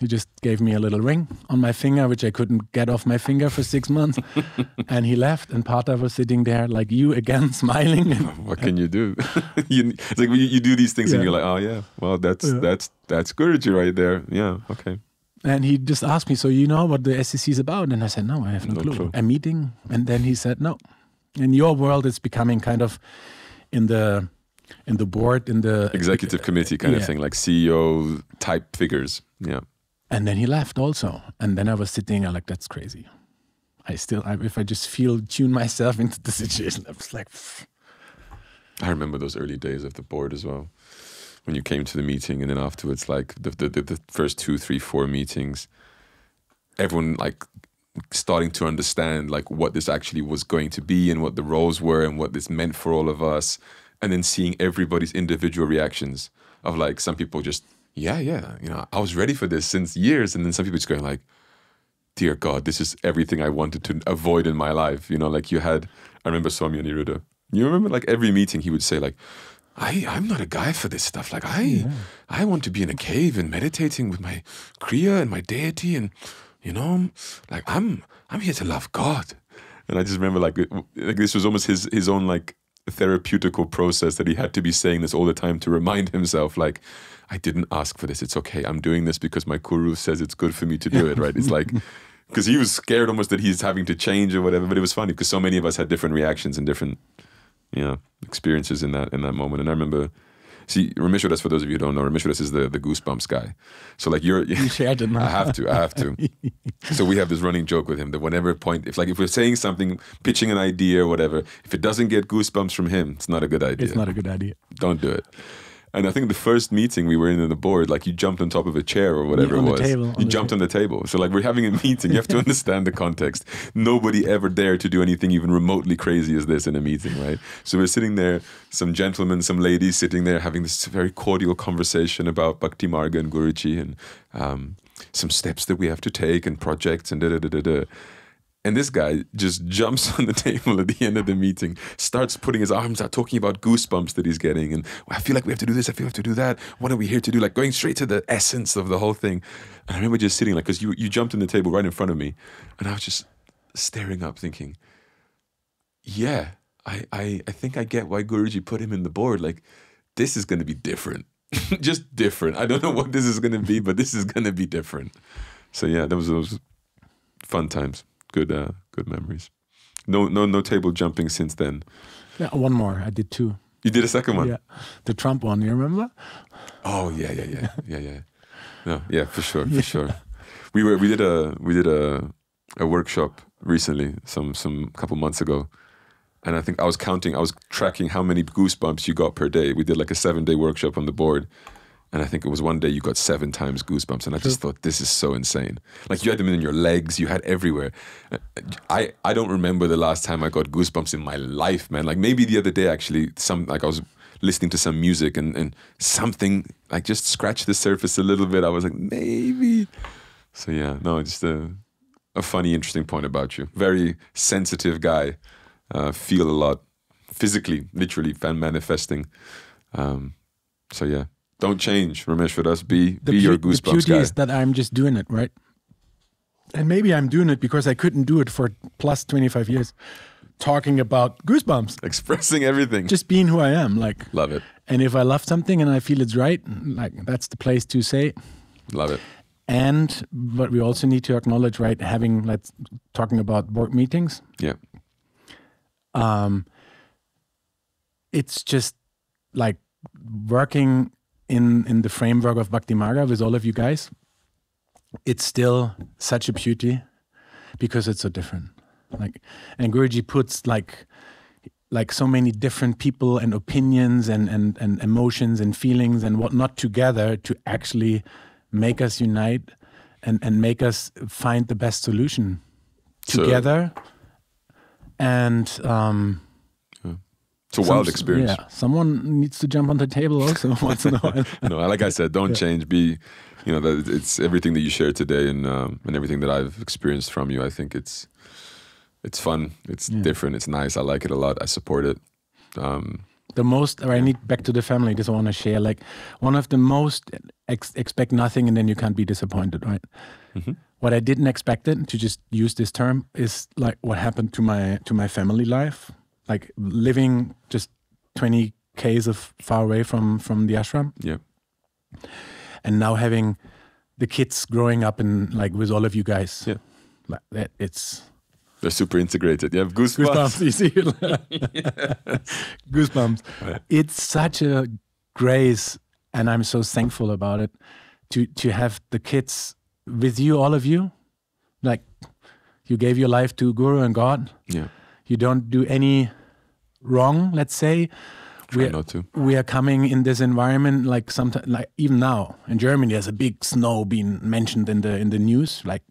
Speaker 1: He just gave me a little ring on my finger, which I couldn't get off my finger for six months. and he left, and Partha was sitting there like you again, smiling.
Speaker 2: What can you do? you, it's like you, you do these things and you're like, oh yeah, well that's
Speaker 1: Yeah.
Speaker 2: that's that's Guruji right there. Yeah, okay.
Speaker 1: And he just asked me, "So you know what the SEC is about?" And I said, "No, I have no,
Speaker 2: No
Speaker 1: clue.
Speaker 2: clue.
Speaker 1: A meeting?" And then he said, "No." In your world, it's becoming kind of in the in the board in the
Speaker 2: Executive committee kind of thing, like CEO type figures. Yeah.
Speaker 1: And then he left also. And then I was sitting there like, "That's crazy." I still, I, if I just feel tune myself into the situation, I was like.
Speaker 2: I remember those early days of the board as well. When you came to the meeting and then afterwards, like the the, the, the first two, three, four meetings, everyone like starting to understand like what this actually was going to be and what the roles were and what this meant for all of us. And then seeing everybody's individual reactions of like some people just, yeah, yeah, you know, I was ready for this since years. And then some people just going like, dear God, this is everything I wanted to avoid in my life. You know, like you had, I remember Swami Aniruddha. You remember like every meeting he would say like, I, I'm not a guy for this stuff. Like I, I want to be in a cave and meditating with my Kriya and my deity and, you know, like I'm, I'm here to love God. And I just remember like, like this was almost his, his own like therapeutical process that he had to be saying this all the time to remind himself like, I didn't ask for this. It's okay. I'm doing this because my guru says it's good for me to do it. Right. It's like, because he was scared almost that he's having to change or whatever. But it was funny because so many of us had different reactions and different, you know, experiences in that in that moment. And I remember, see, Rameshwardas, for those of you who don't know, Rameshwardas is the the goosebumps guy. So like you're,
Speaker 1: you shared it now.
Speaker 2: I have to, I have to. so we have this running joke with him that whenever point, if like if we're saying something, pitching an idea or whatever, if it doesn't get goosebumps from him, it's not a good idea
Speaker 1: It's not a good idea.
Speaker 2: don't do it. And I think the first meeting we were in in the board, like you jumped on top of a chair or whatever
Speaker 1: on
Speaker 2: it was.
Speaker 1: table,
Speaker 2: you jumped on the table. So like we're having a meeting. You have to understand the context. Nobody ever dared to do anything even remotely crazy as this in a meeting, right? So we're sitting there, some gentlemen, some ladies sitting there having this very cordial conversation about Bhakti Marga and Guruji and um, some steps that we have to take and projects and da da da da da. And this guy just jumps on the table at the end of the meeting, starts putting his arms out, talking about goosebumps that he's getting. And I feel like we have to do this, I feel we have to do that. What are we here to do? Like going straight to the essence of the whole thing. And I remember just sitting like, because you, you jumped on the table right in front of me. And I was just staring up thinking, yeah, I, I, I think I get why Guruji put him in the board. Like, this is going to be different. just different. I don't know what this is going to be, but this is going to be different. So yeah, was those fun times. Good, uh, good memories. No, no, no table jumping since then.
Speaker 1: Yeah, one more. I did two.
Speaker 2: You did a second one.
Speaker 1: Yeah, the Trump one. You remember?
Speaker 2: Oh yeah, yeah, yeah, yeah, yeah. No, yeah, for sure, for sure. We were we did a we did a a workshop recently, some some couple months ago, and I think I was counting, I was tracking how many goosebumps you got per day. We did like a seven day workshop on the board, and I think it was one day you got seven times goosebumps, and I just thought this is so insane. Like you had them in your legs, you had everywhere. I I don't remember the last time I got goosebumps in my life, man. Like maybe the other day actually, some like I was listening to some music and and something like just scratched the surface a little bit. I was like maybe. So yeah, no, just a a funny, interesting point about you. Very sensitive guy. Uh, feel a lot physically, literally, fan manifesting. Um, so yeah, don't change, Ramesh. For us, be
Speaker 1: The,
Speaker 2: be your
Speaker 1: beau- the
Speaker 2: goosebumps
Speaker 1: beauty
Speaker 2: guy.
Speaker 1: is that I'm just doing it, right? And maybe I'm doing it because I couldn't do it for plus 25 years, talking about goosebumps,
Speaker 2: Expressing everything.
Speaker 1: just being who I am. Like,
Speaker 2: love it,
Speaker 1: and if I love something and I feel it's right, like that's the place to say.
Speaker 2: love it.
Speaker 1: And but we also need to acknowledge, right? Having let's talking about board meetings.
Speaker 2: Yeah,
Speaker 1: um, it's just like working in in the framework of Bhakti Marga with all of you guys. It's still such a beauty because it's so different. Like, and Guruji puts like like so many different people and opinions and and and emotions and feelings and whatnot together to actually make us unite and and make us find the best solution
Speaker 2: So-
Speaker 1: together and um
Speaker 2: It's a
Speaker 1: Some-
Speaker 2: wild experience.
Speaker 1: Yeah, someone needs to jump on the table also once in a while.
Speaker 2: no, like I said, don't change. Be, you know, that it's everything that you share today and um, and everything that I've experienced from you. I think it's it's fun. It's
Speaker 1: Yeah.
Speaker 2: different. It's nice. I like it a lot. I support it. Um,
Speaker 1: the most or I need back to the family this I want to share like one of the most ex- expect nothing and then you can't be disappointed right
Speaker 2: Mhm.
Speaker 1: what I didn't expect it to just use this term is like what happened to my to my family life like living just 20 k's of far away from from the ashram.
Speaker 2: Yeah,
Speaker 1: and now having the kids growing up and like with all of you guys.
Speaker 2: Yeah.
Speaker 1: like that it's
Speaker 2: they're super integrated. You have goosebumps.
Speaker 1: goosebumps you see? Goosebumps. It's such a grace and i'm so thankful about it to to have the kids with you all of you. Like you gave your life to guru and god.
Speaker 2: Yeah,
Speaker 1: you don't do any wrong let's say we
Speaker 2: not to.
Speaker 1: we are coming in this environment like sometimes like even now in germany there's a big snow being mentioned in the in the news like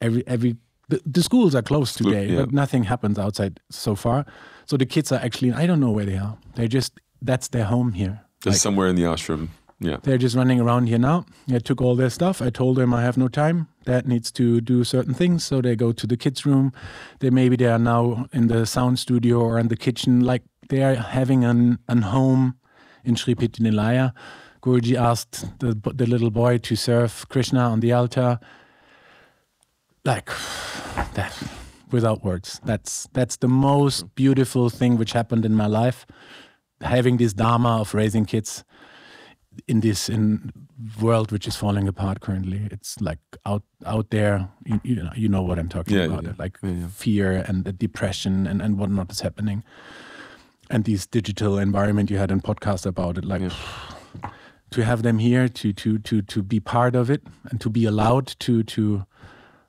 Speaker 1: every every the, the schools are closed today
Speaker 2: yeah.
Speaker 1: but nothing happens outside so far so the kids are actually i don't know where they are they're just that's their home here
Speaker 2: Just
Speaker 1: Like,
Speaker 2: somewhere in the ashram. Yeah,
Speaker 1: they're just running around here now i took all their stuff i told them i have no time dad needs to do certain things so they go to the kids room they maybe they are now in the sound studio or in the kitchen like they are having an, an home in Shree Peetha Nilaya. Guruji asked the, the little boy to serve Krishna on the altar. Like that, without words. That's that's the most beautiful thing which happened in my life. Having this dharma of raising kids in this in world which is falling apart currently. It's like out out there. You, you know you know what I'm talking
Speaker 2: Yeah,
Speaker 1: about.
Speaker 2: yeah.
Speaker 1: Like
Speaker 2: Yeah,
Speaker 1: fear and the depression and and whatnot is happening. And this digital environment you had a podcast about it, like to have them here to to to to be part of it and to be allowed to to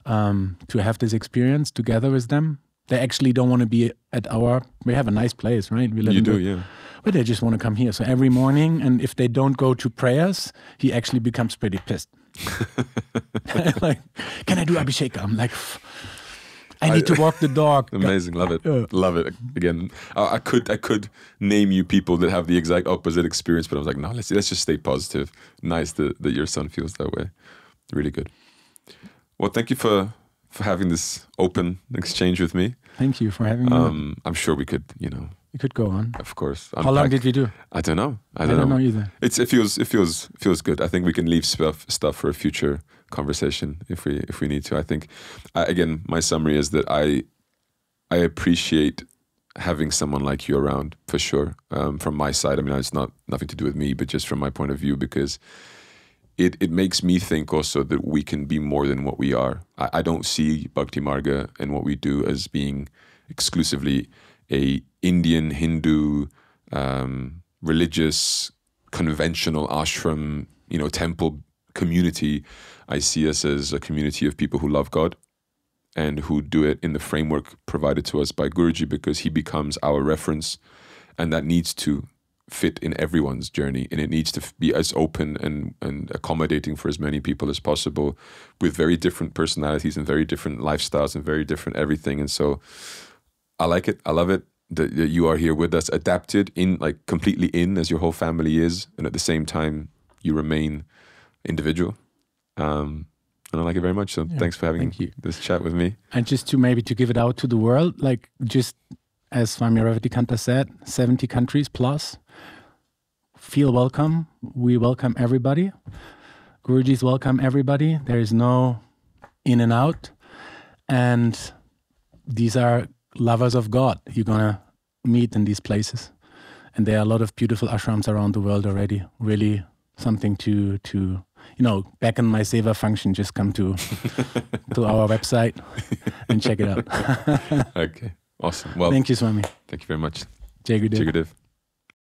Speaker 1: um, to have this experience together with them. They actually don't want to be at our. We have a nice place, right? We live
Speaker 2: you do.
Speaker 1: the-
Speaker 2: Yeah,
Speaker 1: but they just want to come here. So every morning, and if they don't go to prayers, he actually becomes pretty pissed. like, can I do Abhishek? I'm like, I need to walk the dog.
Speaker 2: amazing. Love it. Love it. Again, I, I could I could name you people that have the exact opposite experience, but I was like, no, let's let's just stay positive. Nice that that your son feels that way. Really good. Well, thank you for for having this open exchange with me.
Speaker 1: Thank you for having me.
Speaker 2: Um, I'm sure we could, you know,
Speaker 1: you could go on.
Speaker 2: of course.
Speaker 1: How long did we do?
Speaker 2: I don't know. I
Speaker 1: I
Speaker 2: don't,
Speaker 1: don't
Speaker 2: know.
Speaker 1: know either.
Speaker 2: It's it feels it feels feels good. I think we can leave stuff stuff for a future conversation if we if we need to. I think I, again my summary is that I I appreciate having someone like you around for sure. Um, from my side, I mean it's not nothing to do with me, but just from my point of view because it it makes me think also that we can be more than what we are. I, I don't see Bhakti Marga and what we do as being exclusively a Indian Hindu um, religious conventional ashram you know temple community. I see us as a community of people who love God and who do it in the framework provided to us by Guruji because he becomes our reference and that needs to fit in everyone's journey and it needs to be as open and, and accommodating for as many people as possible with very different personalities and very different lifestyles and very different everything and so i like it i love it that, that you are here with us adapted in like completely in as your whole family is and at the same time you remain individual um, and i like it very much so thanks for having
Speaker 1: thank you.
Speaker 2: this chat with me
Speaker 1: And just to maybe to give it out to the world, like just as Swami Kanta said, 70 countries plus. Feel welcome. We welcome everybody. Guruji's welcome everybody. There is no in and out. And these are lovers of God you're going to meet in these places. And there are a lot of beautiful ashrams around the world already. Really something to, to you know, back in my seva function, just come to to our website and check it out.
Speaker 2: okay awesome well
Speaker 1: Thank you, Swami.
Speaker 2: thank you very much
Speaker 1: Jai Gurudev.